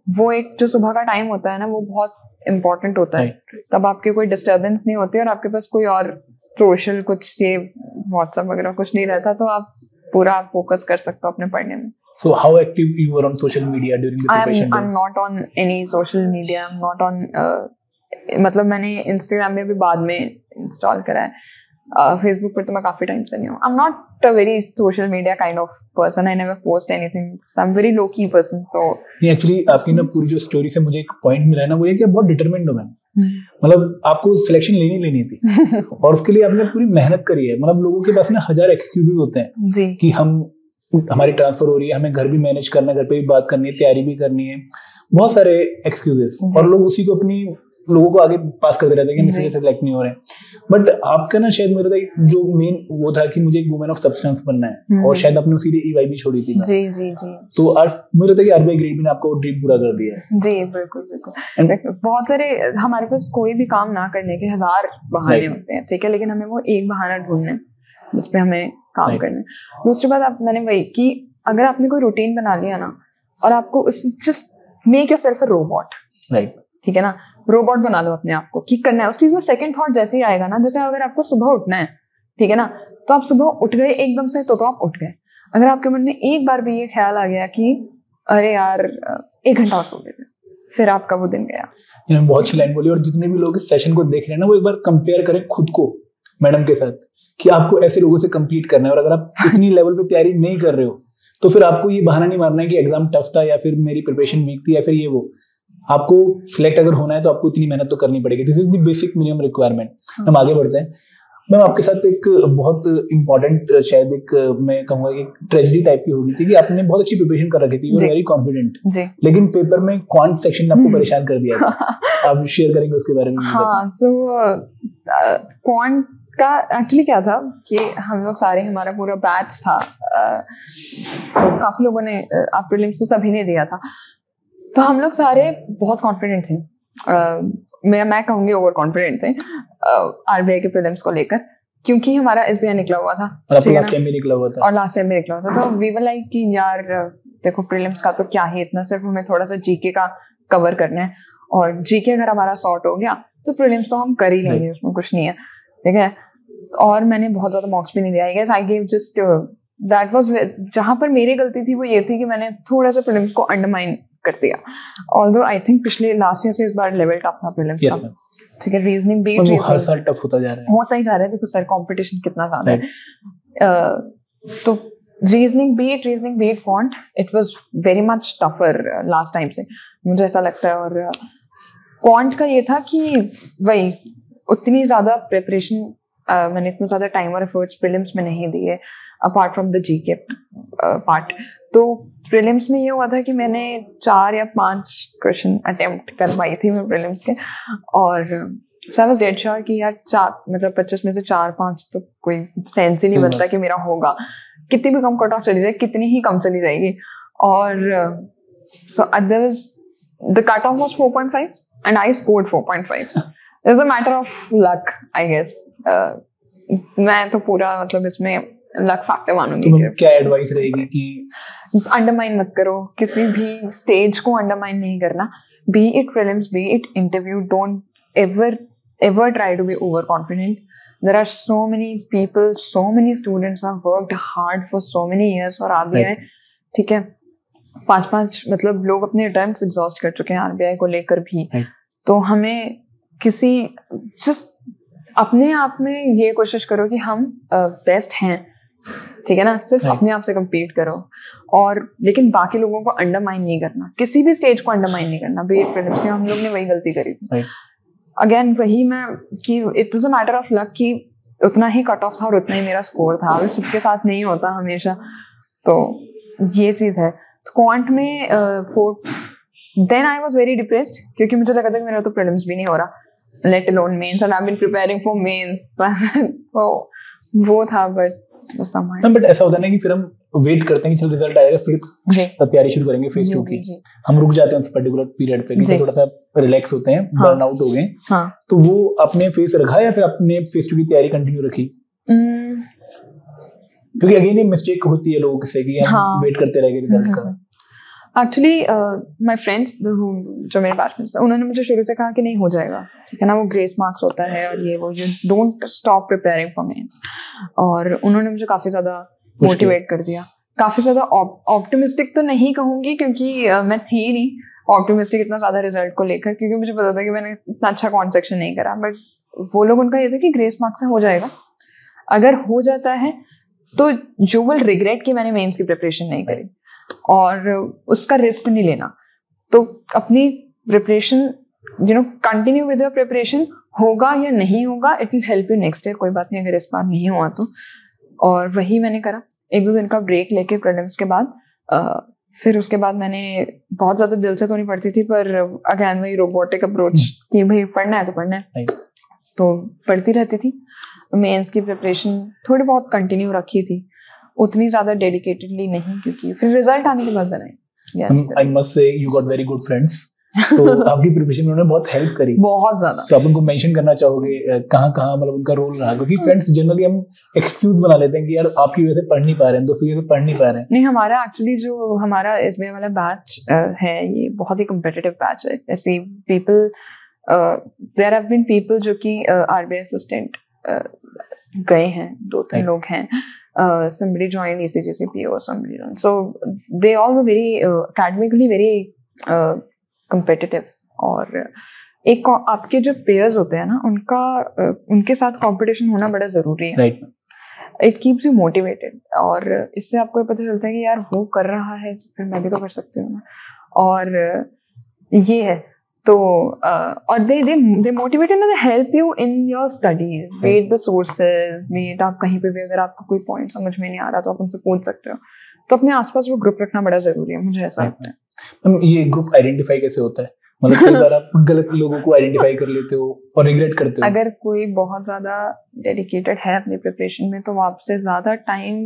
वो एक जो सुबह का टाइम होता है ना वो बहुत इंपॉर्टेंट होता है। तब आपके कोई डिस्टर्बेंस नहीं होती और आपके पास कोई और सोशल कुछ ये व्हाट्सएप वगैरह कुछ नहीं रहता तो आप पूरा फोकस कर सकते हो अपने पढ़ने में। So how active you were on social media during the preparation I'm I'm not on any social media. I'm not on uh, मतलब मैंने इंस्टाग्राम में भी बाद में इंस्टॉल करा है। फेसबुक पर तो मैं काफ़ी टाइम से नहीं हूँ। I am not a very social media kind of person I never post anything I am very low key person तो नहीं एक्चुअली आपकी ना पूरी जो स्टोरी से मुझे एक पॉइंट मिला है ना वो ये कि बहुत डिटरमिन्ड हो मैम मतलब आपको सिलेक्शन लेनी लेनी थी। और उसके लिए आपने पूरी मेहनत करी है। मतलब लोगों के पास ना हज़ार एक्सक्यूजेज होते हैं जी। कि हम हमारी ट्रांसफ़र हो रही है हमें घर भी मैनेज करना है घर पे भी बात करनी है तैयारी भी करनी है बहुत सारे एक्सक्यूजेस और लोग उसी को अपनी लोगों को आगे पास करते रहते हैं कि इस सिलेक्ट नहीं हो रहे बट आपका ना शायद मेरा था जो मेन वो था कि मुझे एक वुमेन ऑफ़ सब्सटेंस बनना है हम्म। और शायद आपने उसी लिए ईवाई भी छोड़ी थी जी जी जी। तो मुझे है कि आरबीआई ग्रेड भी ने आपका वो ड्रीम पूरा कर दिया है। जी बिल्कुल बिल्कुल। बहुत सारे हमारे पास कोई भी काम ना करने के हज़ार बहाने होते हैं ठीक है? लेकिन हमें वो एक बहाना ढूंढना है। जिस पे हमें काम करना है। दूसरी बात आप मैंने वही कि अगर आपने कोई रूटीन बना लिया ना और आपको उस just make yourself a robot right ठीक है ना? रोबोट बना लो अपने आप को कि करना है। उस चीज़ में सेकंड थॉट जैसे ही आएगा ना जैसे अगर आपको सुबह उठना है ठीक है ना? तो आप सुबह उठ गए एकदम से तो तो आप उठ गए। अगर आपके मन में एक बार भी ये ख्याल आ गया कि अरे यार एक घंटा और सो लेते फिर आपका वो दिन गया। बहुत अच्छी लाइन बोली और जितने भी लोग इस सेशन को देख रहे हैं ना वो एक बार कंपेयर करें खुद को। मैडम के साथ कि आपको ऐसे लोगों से compete करना है और अगर आप इतनी लेवल पे तैयारी नहीं कर रहे हो तो फिर आपको ये बहाना नहीं मारना है कि एग्ज़ाम टफ था या फिर मेरी प्रिपरेशन वीक थी या फिर ये वो। आपको सिलेक्ट अगर होना है तो आपको इतनी मेहनत तो करनी पड़ेगी। This is the basic minimum requirement हम आगे बढ़ते हैं। मैम आपके साथ एक बहुत इंपॉर्टेंट शायद एक मैं कहूँगा एक ट्रेजिडी टाइप की हो गई थी कि आपने बहुत अच्छी प्रिपरेशन कर रखी थी यू। वेरी कॉन्फिडेंट लेकिन पेपर में क्वांट सेक्शन ने आपको परेशान कर दिया था। आप शेयर करेंगे उसके बारे में? हाँ सो क्वांट का एक्चुअली क्या था कि हम लोग सारे हमारा पूरा बैच था तो काफ़ी लोगों ने आप प्रीलिम्स तो सभी ने दिया था। तो हम लोग सारे बहुत कॉन्फिडेंट थे। मैं मैं कहूँगी ओवर कॉन्फिडेंट थे आरबीआई के प्रीलिम्स को लेकर क्योंकि हमारा एस निकला हुआ था और लास्ट टाइम भी निकला हुआ था। और लास्ट टाइम भी निकला हुआ था। तो वी वर लाइक कि यार देखो प्रीलिम्स का तो क्या ही इतना सिर्फ़ हमें थोड़ा सा जीके का कवर करना है। और जीके अगर हमारा सॉर्ट हो गया तो प्रीलिम्स तो हम कर ही लेंगे उसमें कुछ नहीं है। ठीक है? और मैंने बहुत ज़्यादा मार्क्स भी नहीं दिया I guess I gave just that was जहाँ पर मेरी गलती थी वो ये थी कि मैंने थोड़ा सा प्रीलिम्स को अंडरमाइन कर दिया। ऑल्दो आई थिंक पिछले लास्ट ईयर से इस बार लेवल टफ था प्रीलिम्स यस का ठीक है रीजनिंग भी हर साल टफ होता जा रहा है। होता ही जा रहा है देखो सर कंपटीशन कितना ज़्यादा है। अह, तो reasoning beat reasoning beat font it was very much tougher last time से। मुझे ऐसा लगता है और क्वांट का ये था कि वही उतनी ज़्यादा प्रिपरेशन मैंने इतना ज़्यादा टाइम और एफर्ट्स प्रीलिम्स में नहीं दिए अपार्ट फ्रॉम द जी के पार्ट तो प्रिलिम्स में ये हुआ था कि मैंने चार या पाँच क्वेश्चन अटेम्प्ट करवाई थी मैं प्रीलिम्स के और so I was dead sure कि यार चार मतलब पच्चीस में से चार पाँच तो कोई सेंस ही नहीं बनता कि मेरा होगा। कितनी भी कम कट ऑफ़ चली जाए कितनी ही कम चली जाएगी। और so others the cut off was 4.5 and I scored 4.5 it's a matter of luck I guess मैं तो पूरा मतलब इसमें लक फैक्टर मानूँगी क्या एडवाइस रहेगी कि अंडरमाइन मत करो। किसी भी स्टेज को अंडरमाइन नहीं करना। Be it prelims be it interview don't ever ever try to be overconfident. There are so many people so many students have worked hard for so many years for RBI Right. ठीक है? पाँच पाँच मतलब लोग अपने attempts exhaust कर चुके हैं आरबीआई को लेकर भी। Right. तो हमें किसी जस्ट अपने आप में ये कोशिश करो कि हम बेस्ट हैं। ठीक है ना? सिर्फ़ अपने आप से कम्पीट करो। और लेकिन बाकी लोगों को अंडरमाइन नहीं करना। किसी भी स्टेज को अंडरमाइन नहीं करना। बी प्रीलिम्स में हम लोग ने वही गलती करी थी। अगेन वही मैं कि it was a matter of luck कि उतना ही कट ऑफ़ था और उतना ही मेरा स्कोर था। अब सबके साथ नहीं होता हमेशा तो ये चीज़ है। तो क्वांट में four then I was very depressed क्योंकि मुझे लगा था कि मेरा तो प्रीलिम्स भी नहीं हो रहा। Alone mains and I been preparing for mains तो वो था बट समहाउ मैम बट ऐसा होता है ना कि फिर हम वेट करते हैं कि चल रिज़ल्ट आएगा फिर तैयारी शुरू करेंगे फ़ेज़ टू की। हम रुक जाते हैं उस पर्टिकुलर पीरियड पे कि थोड़ा सा रिलैक्स होते हैं हाँ। बर्न आउट हो गए। हाँ। तो वो आपने फेस रखा या फिर आपने फ़ेज़ टू की तैयारी कंटिन्यू रखी? Mm, क्योंकि अगेन ये मिस्टेक होती है लोगों से कि हम हाँ। वेट करते रहेंगे रिज़ल्ट का। एक्चुअली माय फ्रेंड्स जो मेरे बैचमेट्स थे उन्होंने मुझे शुरू से कहा कि नहीं हो जाएगा। ठीक है ना? वो ग्रेस मार्क्स होता है और ये वो you don't stop preparing for mains और उन्होंने मुझे काफ़ी ज़्यादा मोटिवेट कर दिया। काफ़ी ज़्यादा ऑप्टिमिस्टिक तो नहीं कहूँगी क्योंकि uh, मैं थी नहीं। ऑप्टिमिस्टिक इतना ज़्यादा रिज़ल्ट को लेकर क्योंकि मुझे पता था कि मैंने इतना अच्छा कौन सेक्शन नहीं करा। बट वो लोग उनका ये था कि ग्रेस मार्क्स से हो जाएगा। अगर हो जाता है तो यू विल रिग्रेट कि मैंने मेंस की प्रिपरेशन नहीं करी। और उसका रिस्क नहीं लेना। तो अपनी preparation you know continue with your preparation होगा या नहीं होगा it will help you next year कोई बात नहीं अगर इस बार नहीं हुआ तो। और वही मैंने करा। एक दो दिन का ब्रेक लेके प्रीलिम्स के बाद फिर उसके बाद मैंने बहुत ज़्यादा दिल से तो नहीं पढ़ती थी पर अगैन वही रोबोटिक अप्रोच कि भाई पढ़ना है तो पढ़ना है। तो पढ़ती रहती थी। मेंस की प्रिपरेशन थोड़ी बहुत कंटिन्यू रखी थी। उतनी ज़्यादा डेडिकेटेडली नहीं क्योंकि फिर रिज़ल्ट आने के बाद बनाई I must say you got very good friends तो आपकी प्रिपरेशन में उन्होंने बहुत हेल्प करी। बहुत ज़्यादा। तो आप उनको मेंशन करना चाहोगे कहाँ कहाँ मतलब उनका रोल रहा? क्योंकि फ्रेंड्स जनरली हम एक्सक्यूज बना लेते हैं कि यार आपकी वजह से पढ़ नहीं पा रहे हैं दोस्तों की वजह से पढ़ नहीं पा रहे हैं। नहीं हमारा एक्चुअली जो हमारा एस वाला बैच है ये बहुत ही कम्पिटिटिव बैच है। ऐसे people there have been people जो कि आर बी असिस्टेंट गए हैं दो तीन लोग हैं। Somebody joined ECGCP or somebody joined. So they all were very uh, academically very uh, competitive और एक आपके जो पेयर्स होते हैं ना उनका uh, उनके साथ कंपटीशन होना बड़ा ज़रूरी है। Right it keeps you motivated और इससे आपको ये पता चलता है कि यार वो कर रहा है तो फिर मैं भी तो कर सकती हूँ ना। और ये है तो uh, और they they they motivate and they help you in your studies read the sources meet आप कहीं पे भी अगर आपको कोई पॉइंट समझ में नहीं आ रहा तो आप उनसे पूछ सकते हो। तो अपने आसपास वो ग्रुप रखना बड़ा ज़रूरी है मुझे ऐसा लगता है। मैम ये ग्रुप आइडेंटिफाई कैसे होता है? मतलब कई बार आप गलत लोगों को आइडेंटिफाई कर लेते हो और रिग्रेट करते हो। अगर कोई बहुत ज़्यादा डेडिकेटेड है अपनी प्रिपरेशन में तो वो आपसे ज़्यादा टाइम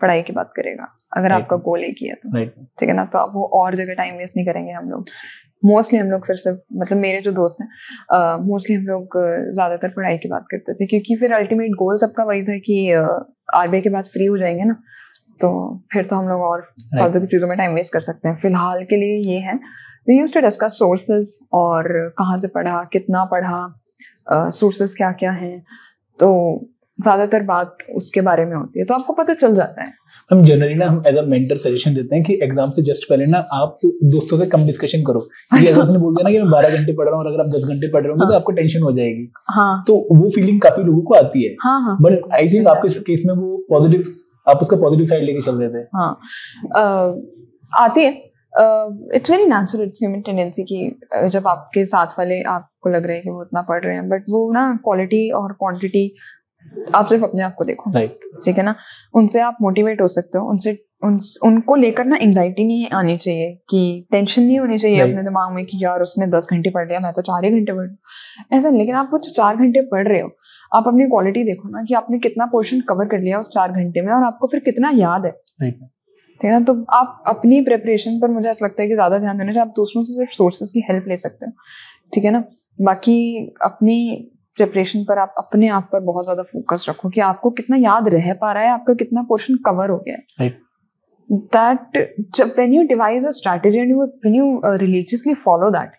पढ़ाई की बात करेगा अगर आपका गोल एक ही है तो। ठीक है ना? तो आप वो और जगह टाइम वेस्ट नहीं करेंगे हम लोग। मोस्टली हम लोग फिर से मतलब मेरे जो दोस्त हैं मोस्टली हम लोग ज़्यादातर पढ़ाई की बात करते थे क्योंकि फिर अल्टीमेट गोल सबका वही था कि आर के बाद फ्री हो जाएँगे ना तो फिर तो हम लोग और फालतू की चीज़ों में टाइम वेस्ट कर सकते हैं। फ़िलहाल के लिए ये है। We use to discuss sources और कहाँ से पढ़ा कितना पढ़ा सोर्सेज क्या क्या हैं तो ज़्यादातर बात उसके बारे में होती है तो आपको पता चल जाता है। हम जनरली ना हम एज अ मेंटर सजेशन देते हैं कि एग्ज़ाम से जस्ट पहले ना आप दोस्तों से कम डिस्कशन करो। क्योंकि अगर उसने बोल दिया ना कि मैं बारह घंटे पढ़ रहा हूँ अगर आप दस घंटे पढ़ रहे होंगे तो हाँ। आपको टेंशन हो जाएगी। हाँ। तो वो फीलिंग काफ़ी लोगों को आती है। हाँ हाँ। बट आई थिंक आपके केस में वो पॉजिटिव आप उसका पॉजिटिव साइड लेके चल रहे थे। हाँ। आती है। It's very natural it's human tendency कि जब आपके साथ वाले आपको लग रहा है कि वो इतना पढ़ रहे हैं बट वो ना क्वालिटी और क्वांटिटी आप सिर्फ़ अपने आप को देखो। ठीक है ना? उनसे आप मोटिवेट हो सकते हो। उनसे उन, उनको लेकर ना एंजाइटी नहीं आनी चाहिए कि टेंशन नहीं होनी चाहिए. अपने दिमाग में कि यार उसने दस घंटे पढ़ लिया मैं तो चार ही घंटे पढ़ लूँ। ऐसा नहीं लेकिन आप वो चार घंटे पढ़ रहे हो आप अपनी क्वालिटी देखो ना कि आपने कितना पोर्शन कवर कर लिया उस चार घंटे में और आपको फिर कितना याद है। ठीक है ना? तो आप अपनी प्रिपरेशन पर मुझे ऐसा लगता है कि ज़्यादा ध्यान देना चाहिए। आप दूसरों से सिर्फ़ सोर्सेज की हेल्प ले सकते हो। ठीक है ना? बाकी अपनी प्रिपरेशन पर आप अपने आप पर बहुत ज़्यादा फोकस रखो कि आपको कितना याद रह पा रहा है आपका कितना पोर्शन कवर हो गया है। दैट जब when you devise a strategy and when you religiously follow that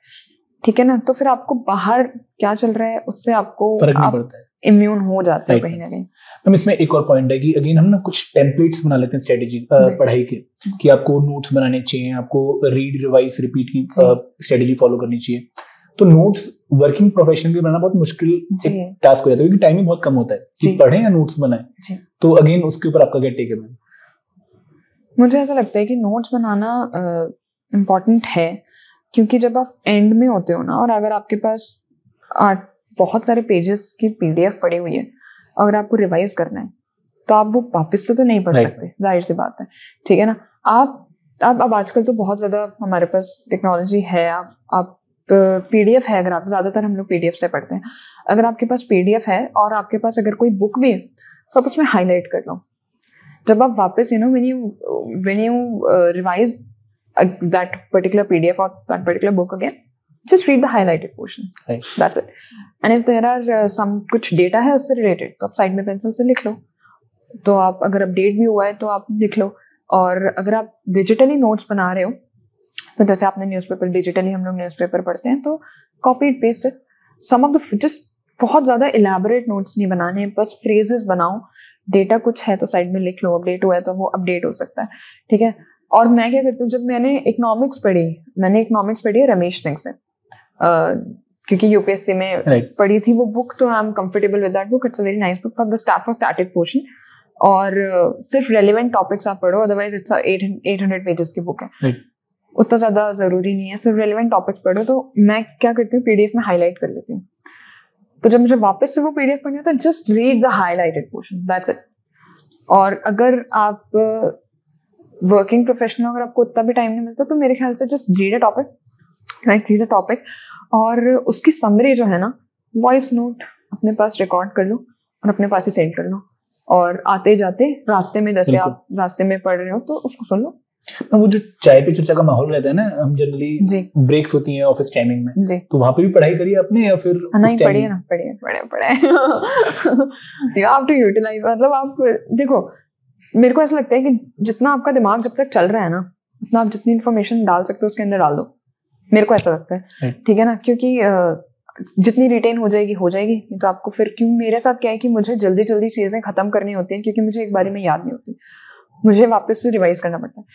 ठीक है ना तो फिर आपको बाहर क्या चल रहा है उससे आपको फ़र्क नहीं आप पड़ता है। इम्यून हो जाते हो. कहीं ना कहीं। मैम इसमें एक और पॉइंट है कि अगेन हम ना कुछ टेम्पलेट्स बना लेते हैं स्ट्रेटेजी पढ़ाई के कि आपको नोट्स बनाने चाहिए आपको रीड रिवाइज रिपीट की स्ट्रेटेजी फॉलो करनी चाहिए। तो नोट्स वर्किंग प्रोफेशनल के बनाना बहुत मुश्किल एक टास्क हो जाता है क्योंकि टाइम ही बहुत कम होता है कि पढ़ें या नोट्स बनाएँ। तो अगेन उसके ऊपर आपका क्या टेक है मैम? मुझे ऐसा लगता है कि नोट्स बनाना इंपॉर्टेंट है क्योंकि जब आप एंड में होते हो ना और अगर आपके पास आठ बहुत सारे पेजेस की पीडीएफ पड़ी हुई है अगर आपको रिवाइज करना है तो आप वो वापस से तो नहीं पढ़. सकते ज़ाहिर सी बात है। ठीक है ना? आप अब आजकल तो बहुत ज़्यादा हमारे पास टेक्नोलॉजी है आप आप पीडीएफ है अगर आप ज़्यादातर हम लोग पीडीएफ से पढ़ते हैं। अगर आपके पास पीडीएफ है और आपके पास अगर कोई बुक भी है तो आप उसमें हाईलाइट कर लो। जब आप वापस you know when you when you revise that particular PDF और that particular book again just read the highlighted portion that's it and if there are some कुछ डेटा है उससे रिलेटेड तो आप साइड में पेंसिल से लिख लो। तो आप अगर अपडेट भी हुआ है तो आप लिख लो। और अगर आप डिजिटली नोट्स बना रहे हो तो जैसे आपने न्यूज़पेपर डिजिटली हम लोग न्यूज़पेपर पढ़ते हैं तो copy paste some of the just बहुत ज़्यादा इलेबोरेट नोट्स नहीं बनाने हैं, बस फ्रेजेस बनाओ डेटा कुछ है तो साइड में लिख लो अपडेट हुआ है तो वो अपडेट हो सकता है ठीक है? और मैं क्या करती हूँ जब मैंने इकोनॉमिक्स पढ़ी मैंने इकोनॉमिक्स पढ़ी है रमेश सिंह से क्योंकि यूपीएससी में राइट पढ़ी थी वो बुक तो I am comfortable with that book it's a very nice book for the start for static portion और uh, सिर्फ़ रेलिवेंट टॉपिक्स आप पढ़ो otherwise it's eight hundred pages की बुक है। Right. उतना ज़्यादा ज़रूरी नहीं है सिर्फ़ रेलिवेंट टॉपिक्स पढ़ो तो मैं क्या करती हूँ पीडीएफ में हाईलाइट कर लेती हूँ। तो जब मुझे वापस से वो पीडीएफ पढ़नी होता है just read the highlighted portion that's it और अगर आप वर्किंग प्रोफेशनल अगर आपको उतना भी टाइम नहीं मिलता तो मेरे ख्याल से just read a topic right read a topic और उसकी समरी जो है ना वॉइस नोट अपने पास रिकॉर्ड कर लो और अपने पास ही सेंड कर लो। और आते जाते रास्ते में जैसे आप रास्ते में पढ़ रहे हो तो उसको सुन लो। ना वो जो चाय पे चर्चा का माहौल रहता है ना हम जनरली ब्रेक्स होती हैं ऑफ़िस टाइमिंग में। तो वहाँ पे भी पढ़ाई करी आपने या फिर हाँ, नहीं पढ़िए ना पढ़िए पढ़िए पढ़िए। यू हैव टू यूटिलाइज मतलब आप देखो मेरे को ऐसा लगता है कि जितना आपका दिमाग जब तक चल रहा है ना उतना आप जितनी इन्फॉर्मेशन डाल सकते हो उसके अंदर डाल दो। मेरे को ऐसा लगता है। ठीक है ना? क्योंकि जितनी रिटेन हो जाएगी हो जाएगी। नहीं तो आपको फिर क्यों मेरे साथ क्या है कि मुझे जल्दी जल्दी चीज़ें खत्म करनी होती हैं क्योंकि मुझे एक बारी में याद नहीं होती। मुझे वापस से रिवाइज करना पड़ता है।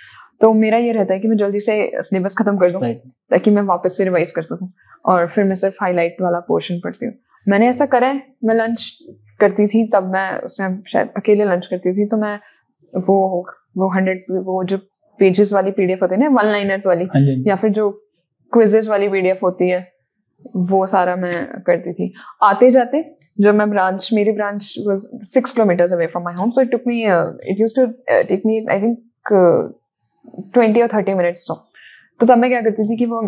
तो मेरा ये रहता है कि मैं जल्दी से सिलेबस खत्म कर दूँ. ताकि मैं वापस से रिवाइज कर सकूँ और फिर मैं सिर्फ़ हाईलाइट वाला पोर्शन पढ़ती हूँ मैंने ऐसा करा है मैं लंच करती थी तब मैं उस टाइम शायद अकेले लंच करती थी तो मैं वो वो हंड्रेड वो जो पेजेस वाली पीडीएफ होती है ना वन लाइनर्स वाली हाँ हाँ। या फिर जो क्विजेस वाली पीडीएफ होती है वो सारा मैं करती थी आते जाते जब मैं ब्रांच मेरी branch was six kilometres away from my home so it took me it used to take me I think twenty और थर्टी मिनट्स तो। तो तब मैं क्या करती थी कि वो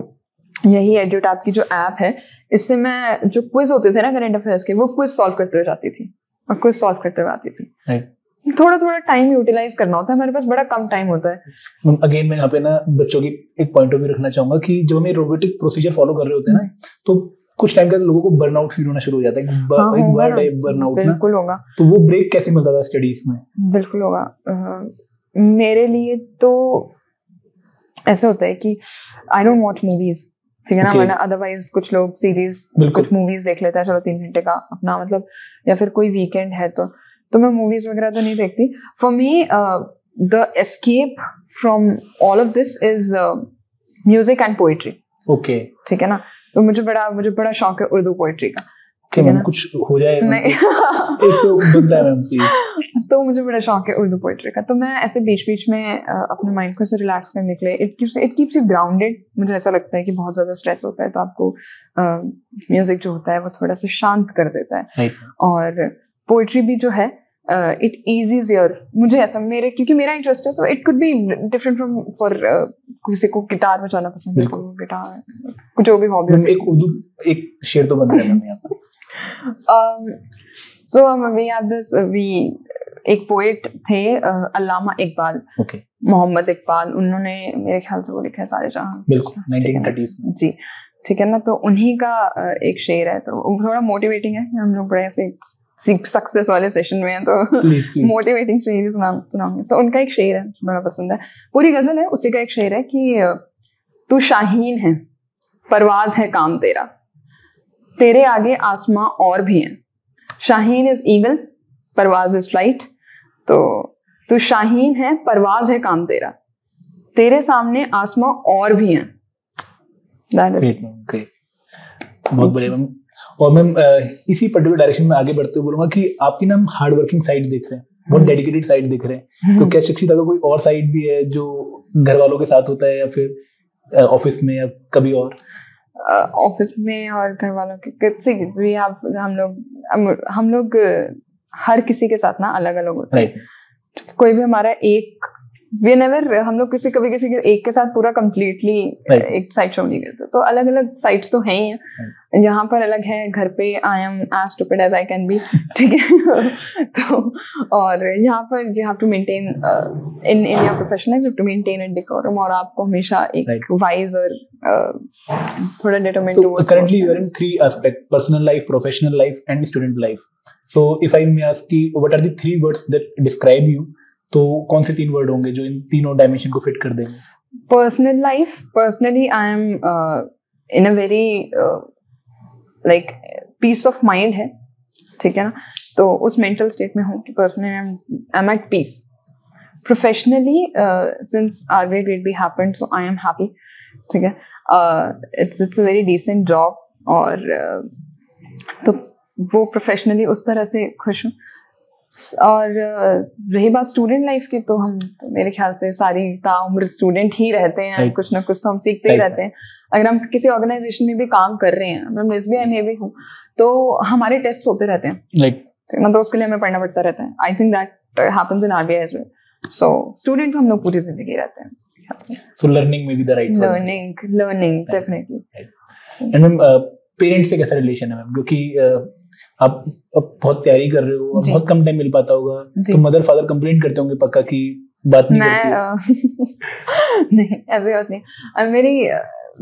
यही एड्यूट ऐप की जो ऐप है इससे मैं जो क्विज होते थे ना करंट अफेयर्स के वो क्विज सॉल्व करते हुए जाती थी और क्विज सॉल्व करते हुए आती थी। Right. थोड़ा थोड़ा टाइम यूटिलाइज करना होता है हमारे पास बड़ा कम टाइम होता है। अगेन मैं यहाँ पे ना बच्चों की एक पॉइंट ऑफ़ व्यू रखना चाहूँगा कि जब हम रोबोटिक प्रोसीजर फॉलो कर रहे होते हैं ना तो कुछ टाइम के लोगों को बर्नआउट फील होना शुरू हो जाता है हाँ, एक वर्ड है बर्नआउट बिल्कुल होगा। तो वो ब्रेक कैसे मिलता था स्टडीज़ में? बिल्कुल होगा। मेरे लिए तो ऐसा होता है कि आई डोंट वॉच मूवीज़ ठीक है ना. वरना अदरवाइज़ कुछ लोग सीरीज़ कुछ मूवीज़ देख लेते हैं चलो तीन घंटे का अपना मतलब या फिर कोई वीकेंड है तो। तो मैं मूवीज़ वगैरह तो नहीं देखती। For me the escape from all of this is music and poetry okay ठीक है ना? तो मुझे बड़ा मुझे बड़ा शौक है उर्दू पोइट्री का। ठीक है ना? कुछ हो जाए नहीं। एक तो है मैम प्लीज़ तो मुझे बड़ा शौक है उर्दू पोइट्री का। तो मैं ऐसे बीच बीच में अपने माइंड को ऐसे रिलैक्स करने के लिए it keeps it keeps you grounded मुझे ऐसा लगता है कि बहुत ज़्यादा स्ट्रेस होता है तो आपको म्यूज़िक जो होता है वो थोड़ा सा शांत कर देता है। और पोइट्री भी जो है इट इजीज योर मुझे ऐसा मेरे क्योंकि मेरा इंटरेस्ट है तो it could be different from for किसी को गिटार बजाना पसंद है गिटार जो भी हॉबी एक उर्दू एक शेर तो बन रहा है मैम यहाँ पर। Um, so um, we have this uh, we एक पोएट थे अल्लामा इकबाल ओके मोहम्मद इकबाल। उन्होंने मेरे ख्याल से वो लिखा है सारे जहाँ। बिल्कुल ठीक ना? 1930s में। जी। ठीक है ना? तो उन्हीं का एक शेर है। तो थोड़ा मोटिवेटिंग है हम लोग बड़े ऐसे सक्सेस वाले सेशन में हैं तो मोटिवेटिंग शेर ही सुना सुनाऊँगी। तो उनका एक शेर है बड़ा पसंद है। पूरी गज़ल है उसी का एक शेर है कि तू शाहीन है परवाज है काम तेरा। तेरे आगे आसमां और भी हैं। शाहीन इज़ ईगल परवाज इज़ फ़्लाइट तो तू शाहीन है परवाज है काम तेरा। तेरे सामने आसमां और भी हैं। बहुत बढ़िया मैम और मैम इसी पर्टिकुलर डायरेक्शन में आगे बढ़ते हुए बोलूँगा कि आपकी ना हम हार्ड वर्किंग साइड देख रहे हैं बहुत हम्म। डेडिकेटेड साइड दिख रहे हैं। तो क्या शिक्षिता का कोई और साइड भी है जो घर वालों के साथ होता है या फिर ऑफ़िस में या कभी और? ऑफ़िस में और घर वालों के किसी हम लोग हम- लोग हर किसी के साथ ना अलग अलग होता है। कोई भी हमारा एक वी नेवर हम लोग किसी कभी किसी के एक के साथ पूरा Right. एक साइड शो नहीं करते तो अलग अलग साइड्स तो हैं ही हैं यहाँ पर अलग है घर पे I am as stupid as I can be ठीक है तो और यहाँ पर you have to maintain in in your profession you to maintain a decorum और आपको हमेशा एक वाइज और uh, थोड़ा determined So currently you are in three aspects: personal life, professional life, and student life. So if I may ask you, what are the three words that describe you? तो कौन से तीन word होंगे जो इन तीनों dimension को fit कर देंगे personally i am uh, in a very uh, like peace of mind है ठीक है ना तो उस mental state में हूँ कि I'm I'm at peace professionally uh, since our way great be happened so I am happy ठीक है uh, it's it's a very decent job और uh, तो वो प्रोफेशनली उस तरह से खुश हूँ और रही बात स्टूडेंट लाइफ की तो हम तो मेरे ख्याल से सारी ताउम्र स्टूडेंट ही रहते हैं. कुछ ना कुछ तो हम सीखते ही रहते हैं। अगर हम किसी ऑर्गेनाइजेशन में भी काम कर रहे हैं मैं एस बी में भी हूँ तो हमारे टेस्ट होते रहते हैं। ना तो उसके लिए हमें पढ़ना पड़ता रहता है। I think that happens in RBI as well so student हम लोग पूरी ज़िंदगी रहते हैं सो। लर्निंग में भी the right learning learning definitely and ma'am parents से कैसा रिलेशन है मैम क्योंकि आप अब बहुत तैयारी कर रहे हो बहुत कम टाइम मिल पाता होगा तो मदर फादर कंप्लेंट करते होंगे पक्का कि बात नहीं मैं करती uh, नहीं ऐसी बात नहीं I am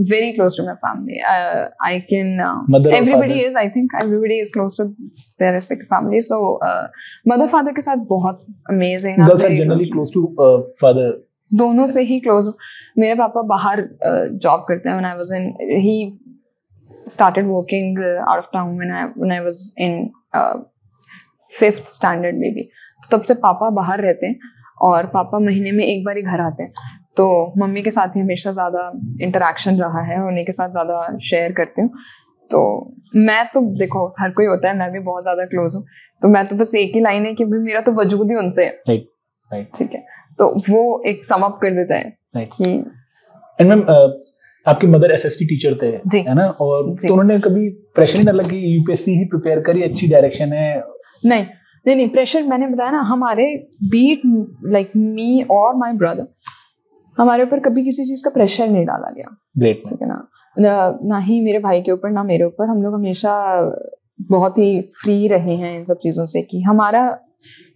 very close to my family. Uh, I can. Uh, Mother everybody is. I think everybody is close to their respective families. So uh, mother father के साथ बहुत amazing. Are very generally close close to father to- दोनों से ही close मेरे पापा बाहर job करते हैं when I was in he started working uh, out of town when I when I was in uh, fifth standard maybe. तब से पापा बाहर रहते हैं और पापा महीने में एक बार ही घर आते हैं। तो मम्मी के साथ ही हमेशा ज़्यादा इंटरेक्शन रहा है उन्हीं के साथ ज़्यादा शेयर करती हूँ। तो मैं तो देखो हर कोई होता है मैं भी बहुत ज़्यादा क्लोज हूँ। तो मैं तो बस एक ही लाइन है कि भाई मेरा तो वजूद ही उनसे है। Right, right. ठीक है। तो वो एक सम अप कर देता है Right. कि एंड मैम आपके मदर एसएसटी टीचर थे है ना? और तो उन्होंने कभी प्रेशर नहीं डाला कि यूपीएससी ही प्रिपेयर करी अच्छी डायरेक्शन है? नहीं नहीं नहीं प्रेशर मैंने बताया ना हमारे बीट लाइक मी और माय ब्रदर हमारे ऊपर कभी किसी चीज़ का प्रेशर नहीं डाला गया। ग्रेट ठीक है ना? ना, ना ही मेरे भाई के ऊपर ना मेरे ऊपर हम लोग हमेशा बहुत ही फ्री रहे हैं इन सब चीज़ों से कि हमारा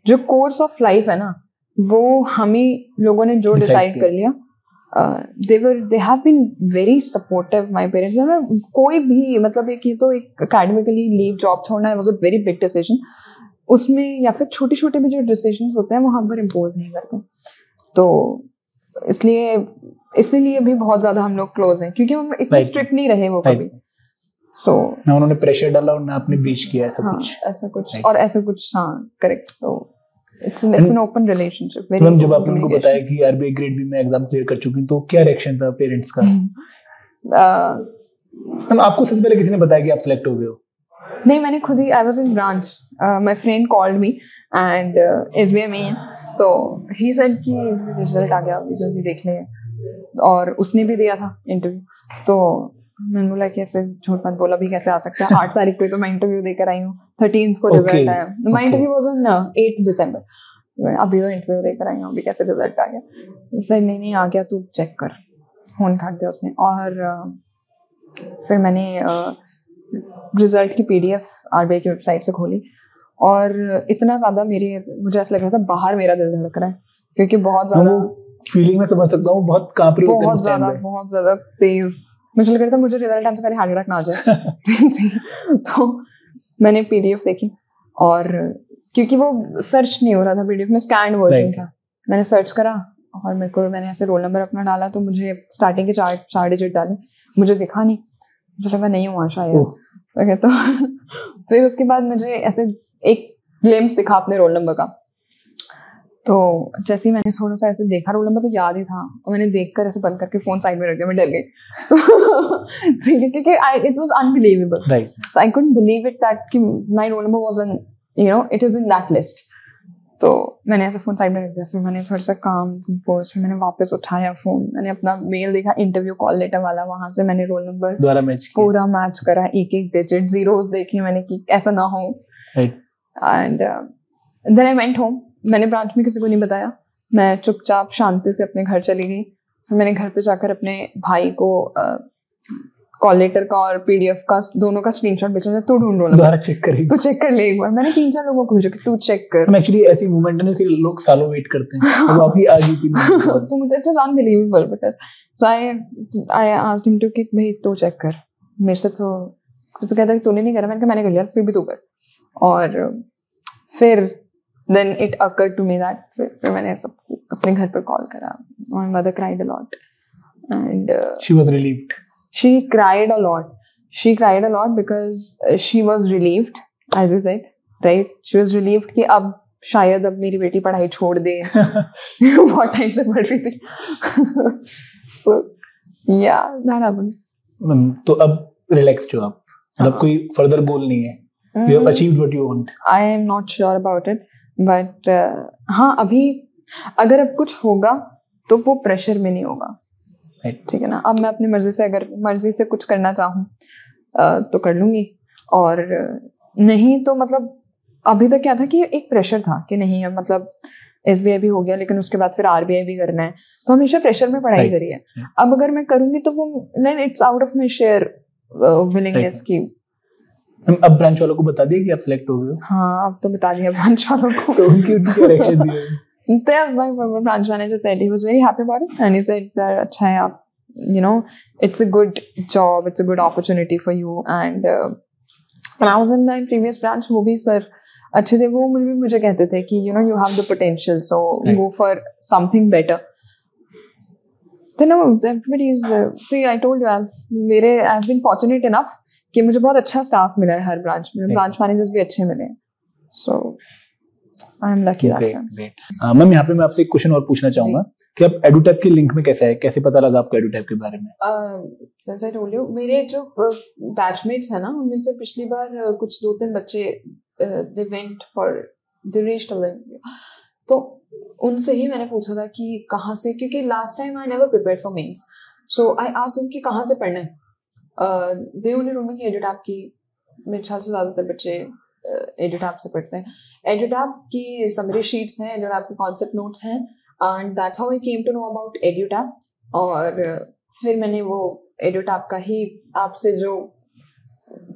जो कोर्स ऑफ़ लाइफ है ना वो हम ही लोगों ने जो डिसाइड कर लिया they were they have been very supportive my parents कोई भी मतलब एक ये तो एक अकेडमिकली लीव जॉब छोड़ना was a very big decision उसमें या फिर छोटे छोटे भी जो डिसीज़न होते हैं वो हम पर इम्पोज नहीं करते. तो इसलिए इसीलिए भी बहुत ज़्यादा हम लोग क्लोज हैं क्योंकि हम इतने स्ट्रिक्ट नहीं रहे वो कभी. सो ना उन्होंने प्रेशर डाला और ना आपने बीच किया ऐसा हाँ कुछ। ऐसा कुछ और ऐसा कुछ हाँ करेक्ट तो it's it's an open relationship तो मैम जब आपने उनको बताया कि आरबीआई ग्रेड बी में एग्ज़ाम क्लियर कर चुकी हूँ तो क्या रिएक्शन था पेरेंट्स का? मैम आपको सबसे पहले किसी ने बताया कि आप सिलेक्ट हो गए हो? नहीं मैंने खुद ही I was in branch my friend called me and SBI में ही है. तो ही सेड कि रिज़ल्ट आ गया अभी जल्दी देख ले. और उसने भी दिया था इंटरव्यू तो मैंने बोला कि ऐसे झूठ मत बोला भी कैसे आ सकता है? आठ तारीख को तो मैं इंटरव्यू देकर आई हूँ। थर्टीन को रिज़ल्ट आया। My interview was on eight December अभी तो इंटरव्यू देकर आई हूँ अभी कैसे रिज़ल्ट आ गया? सर नहीं नहीं आ गया तू चेक कर। फ़ोन काट दिया उसने। और uh, फिर मैंने रिज़ल्ट की पीडीएफ आरबीआई की वेबसाइट से खोली। और इतना ज़्यादा मेरे मुझे ऐसा लग रहा था बाहर मेरा दिल धड़क रहा है क्योंकि बहुत ज़्यादा फीलिंग में समझ सकता हूँ बहुत काँप रहे बहुत ज़्यादा बहुत ज़्यादा तेज मुझे लग रहा था मुझे रिज़ल्ट आने से पहले हार्ट अटैक ना आ जाए। तो मैंने पीडीएफ देखी और क्योंकि वो सर्च नहीं हो रहा था पीडीएफ में स्कैन वर्जन. था। मैंने सर्च करा और मेरे को मैंने ऐसे रोल नंबर अपना डाला तो मुझे स्टार्टिंग के चार चार डिजिट डाले। मुझे दिखा नहीं। मुझे लगा नहीं हुआ शायद। ओके तो फिर उसके बाद मुझे ऐसे एक ग्लिम्स दिखा अपने रोल नंबर का। तो जैसे ही मैंने थोड़ा सा ऐसे देखा रोल नंबर तो याद ही था। और मैंने देखकर ऐसे बंद करके फ़ोन साइड में रख दिया मैं डर गई। ठीक है क्योंकि I it was unbelievable right so I couldn't believe it that कि my roll number was in you know it is in that list तो मैंने ऐसे फ़ोन साइड में रख दिया फिर मैंने थोड़ा सा काम कंपोज फिर मैंने वापस उठाया फ़ोन मैंने अपना मेल देखा इंटरव्यू कॉल लेटर वाला वहाँ से मैंने रोल नंबर दोबारा मैच किया। पूरा मैच करा एक एक डिजिट जीरोस देखे मैंने कि ऐसा ना हो। Right and then I went home मैंने ब्रांच में किसी को नहीं बताया। मैं चुपचाप शांति से अपने घर चली गई। फिर मैंने घर पे जाकर अपने भाई को कॉल लेटर का और पीडीएफ का दोनों का स्क्रीनशॉट भेजा। तू ढूंढ रो दोबारा चेक करेंगे। तू चेक कर ले एक बार। मैंने तीन चार लोगों को भेजा कि तू चेक कर। हम एक्चुअली ऐसी मूवमेंट है ना लोग सालों वेट करते हैं। अब आप ही आ गई थी। तो मुझे it was unbelievable because so I I asked him to कि भाई तू चेक कर। मेरे से तो तो कहता है तूने नहीं करा। मैंने कहा मैंने कर लिया। फिर भी तू कर। और फिर then it occur to me that फिर मैंने सब अपने घर पर कॉल करा। My mother cried a lot and she was relieved she cried a lot. She cried a lot because uh, she was relieved as you said right? She was relieved कि अब शायद अब मेरी बेटी पढ़ाई छोड़ दे। बहुत टाइम से पढ़ रही थी? So yeah that happened. तो अब रिलैक्स्ड हो आप। मतलब हाँ। कोई फर्दर गोल नहीं है। You have achieved what you want I am not sure about it. But uh, हाँ अभी अगर अब कुछ होगा तो वो प्रेशर में नहीं होगा। Right. ठीक है ना? अब मैं अपनी मर्ज़ी से अगर मर्ज़ी से कुछ करना चाहूँ तो कर लूँगी। और नहीं तो मतलब अभी तक क्या था कि एक प्रेशर था कि नहीं अब मतलब एस भी हो गया लेकिन उसके बाद फिर आरबीआई भी करना है। तो हमेशा प्रेशर में पढ़ाई Right. करी है अब अगर मैं करूँगी तो वो it's out of my share willingness की मैम अब ब्रांच वालों को बता दिया कि आप सिलेक्ट हो गए हो हाँ अब तो बता दिया ब्रांच वालों को तो उनकी उनकी रिएक्शन दिए my, my branch manager said he was very happy about it, and he said that अच्छा है आप, you know, it's a good job, it's a good opportunity for you. And uh, when I was in my previous branch, वो भी sir अच्छे थे वो मुझे मुझे कहते थे कि know you have the potential, so Right. go for something better. Then no, everybody is uh, see I told you I've मेरे I've been fortunate enough कि मुझे बहुत अच्छा स्टाफ मिला है हर ब्रांच में। ब्रांच मैनेजर्स भी अच्छे मिले। That great way. Great ma'am यहाँ पे मैं आपसे एक क्वेश्चन और पूछना चाहूँगा कि आप एडुटैप के लिंक में कैसे है? कैसे पता लगा आपको एडुटैप के बारे में? सिंस आई टोल्ड यू मेरे जो बैचमेट्स हैं ना उनमें से पिछली बार uh, कुछ दो तीन बच्चे they went for they reached तो उनसे ही मैंने पूछा था कि कहाँ से क्योंकि last time I never prepared for mains so I asked कि कहाँ से पढ़ना है। दे ओनली टोल्ड मी कि एडुटैप की मेरे ख्याल से ज़्यादातर बच्चे एडुटैप से पढ़ते हैं। एडुटैप की समरी शीट्स हैं एडुटैप के कॉन्सेप्ट नोट्स हैं and that's how I came to know about Edutap और फिर मैंने वो एडुटैप का ही आपसे जो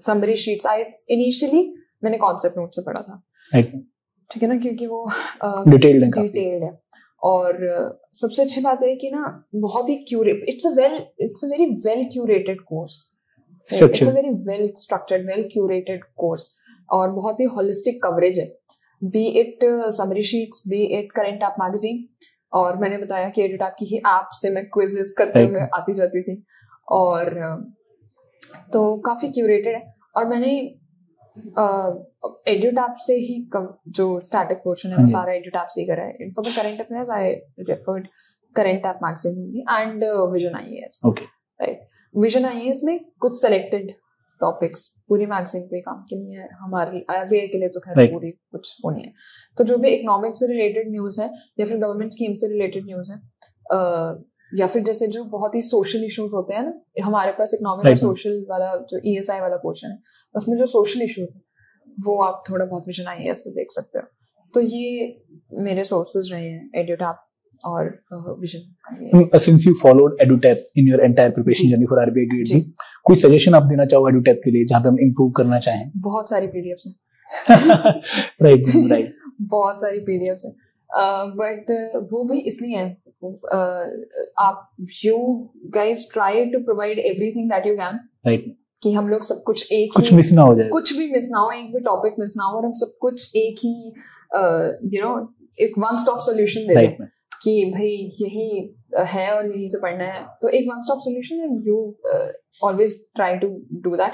समरी शीट्स आई इनिशियली मैंने कॉन्सेप्ट नोट से पढ़ा था। ठीक है ना? क्योंकि वो डिटेल्ड है डिटेल्ड है। और सबसे अच्छी बात है कि ना बहुत ही curate it's a well it's a very well curated course it's a very well structured well curated course और बहुत ही होलिस्टिक कवरेज है। Be it summary sheets be it current app magazine और मैंने बताया कि एडिट ऐप की ही app से मैं क्विजेस करते हुए आती जाती थी और uh, तो काफ़ी क्यूरेटेड है। और मैंने एडिट ऐप से ही कम- जो स्टैटिक पोर्शन है वो हाँ सारा एडिट ऐप से ही करा है। For the current affairs I referred current app magazine and Vision IAS okay right Vision IAS में कुछ सेलेक्टेड टॉपिक्स पूरी मैगजीन पे काम के लिए है हमारी आरबीआई के लिए तो खैर Right. पूरी कुछ नहीं है। तो जो भी इकोनॉमिक से रिलेटेड न्यूज़ है या फिर गवर्नमेंट स्कीम से रिलेटेड न्यूज़ है या फिर जैसे जो बहुत ही सोशल इश्यूज़ होते हैं ना हमारे पास इकोनॉमिक और. सोशल वाला जो ईएसआई वाला पोर्शन है उसमें जो सोशल इश्यूज़ है वो आप थोड़ा बहुत विजन आईएएस से देख सकते हो। तो ये मेरे सोर्सेज रहे हैं एडिट और Vision since you followed Edutap in your entire preparation journey for RBI grade जी। कोई सजेशन आप देना चाहो एडुटैप के लिए जहाँ पे हम इंप्रूव करना चाहें? बहुत सारी पीडीएफ्स हैं। राइट राइट बहुत सारी पीडीएफ्स हैं। बट वो भी इसलिए हैं uh, आप you guys try to provide everything that you can right कि हम लोग सब कुछ एक कुछ मिस ना हो जाए। कुछ भी मिस ना हो एक भी टॉपिक मिस ना हो और हम सब कुछ एक ही यू नो एक वन स्टॉप सोल्यूशन दे दें कि भाई यही है और यहीं से पढ़ना है। तो एक वन स्टॉप सोल्यूशन है you always try to do that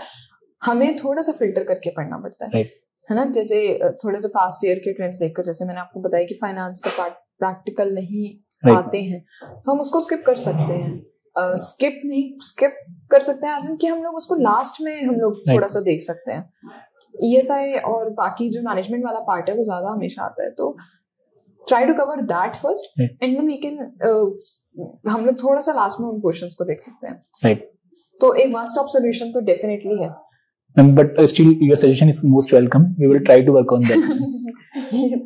हमें थोड़ा सा फ़िल्टर करके पढ़ना पड़ता है। Right. है ना? जैसे थोड़े से पास्ट ईयर के ट्रेंड्स देखकर जैसे मैंने आपको बताया कि फाइनेंस का पार्ट प्रैक्टिकल नहीं. आते हैं। तो हम उसको स्किप कर सकते हैं। स्किप नहीं स्किप कर सकते हैं एज कि हम लोग उसको लास्ट में हम लोग Right. थोड़ा सा देख सकते हैं। ईएसआई और बाकी जो मैनेजमेंट वाला पार्ट है वो ज़्यादा हमेशा आता है। तो try to cover that first Right. And then we can हम लोग थोड़ा सा लास्ट में उन क्वेश्चंस को देख सकते हैं। राइट तो एक वन स्टॉप सोल्यूशन तो डेफिनेटली है। But still your suggestion is most welcome we will try to work on that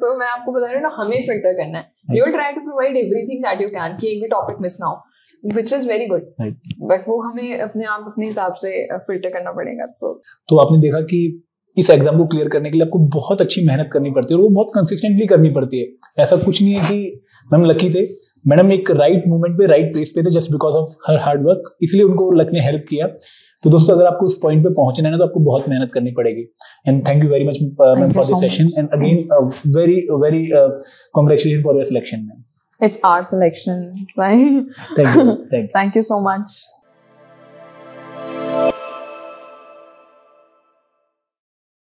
तो मैं आपको बता रही हूँ ना हमें फ़िल्टर करना है। You will try to provide everything that you can कि एक भी टॉपिक मिस ना हो which is very good but वो हमें अपने आप अपने हिसाब से फ़िल्टर करना पड़ेगा सो तो आपने देखा कि इस एग्ज़ाम को क्लियर करने के लिए आपको बहुत अच्छी मेहनत करनी पड़ती है और वो बहुत कंसिस्टेंटली करनी पड़ती है। ऐसा कुछ नहीं है कि मैम लकी थे। मैडम एक राइट मोमेंट पे राइट प्लेस पे थे just because of her hard work इसलिए उनको लक ने हेल्प किया। तो दोस्तों अगर आपको उस पॉइंट पे पहुँचना है ना तो आपको बहुत मेहनत करनी पड़ेगी। And thank you very much ma'am for this session and again very very congratulation for your selection ma'am it's our selection thank you thank thank you so much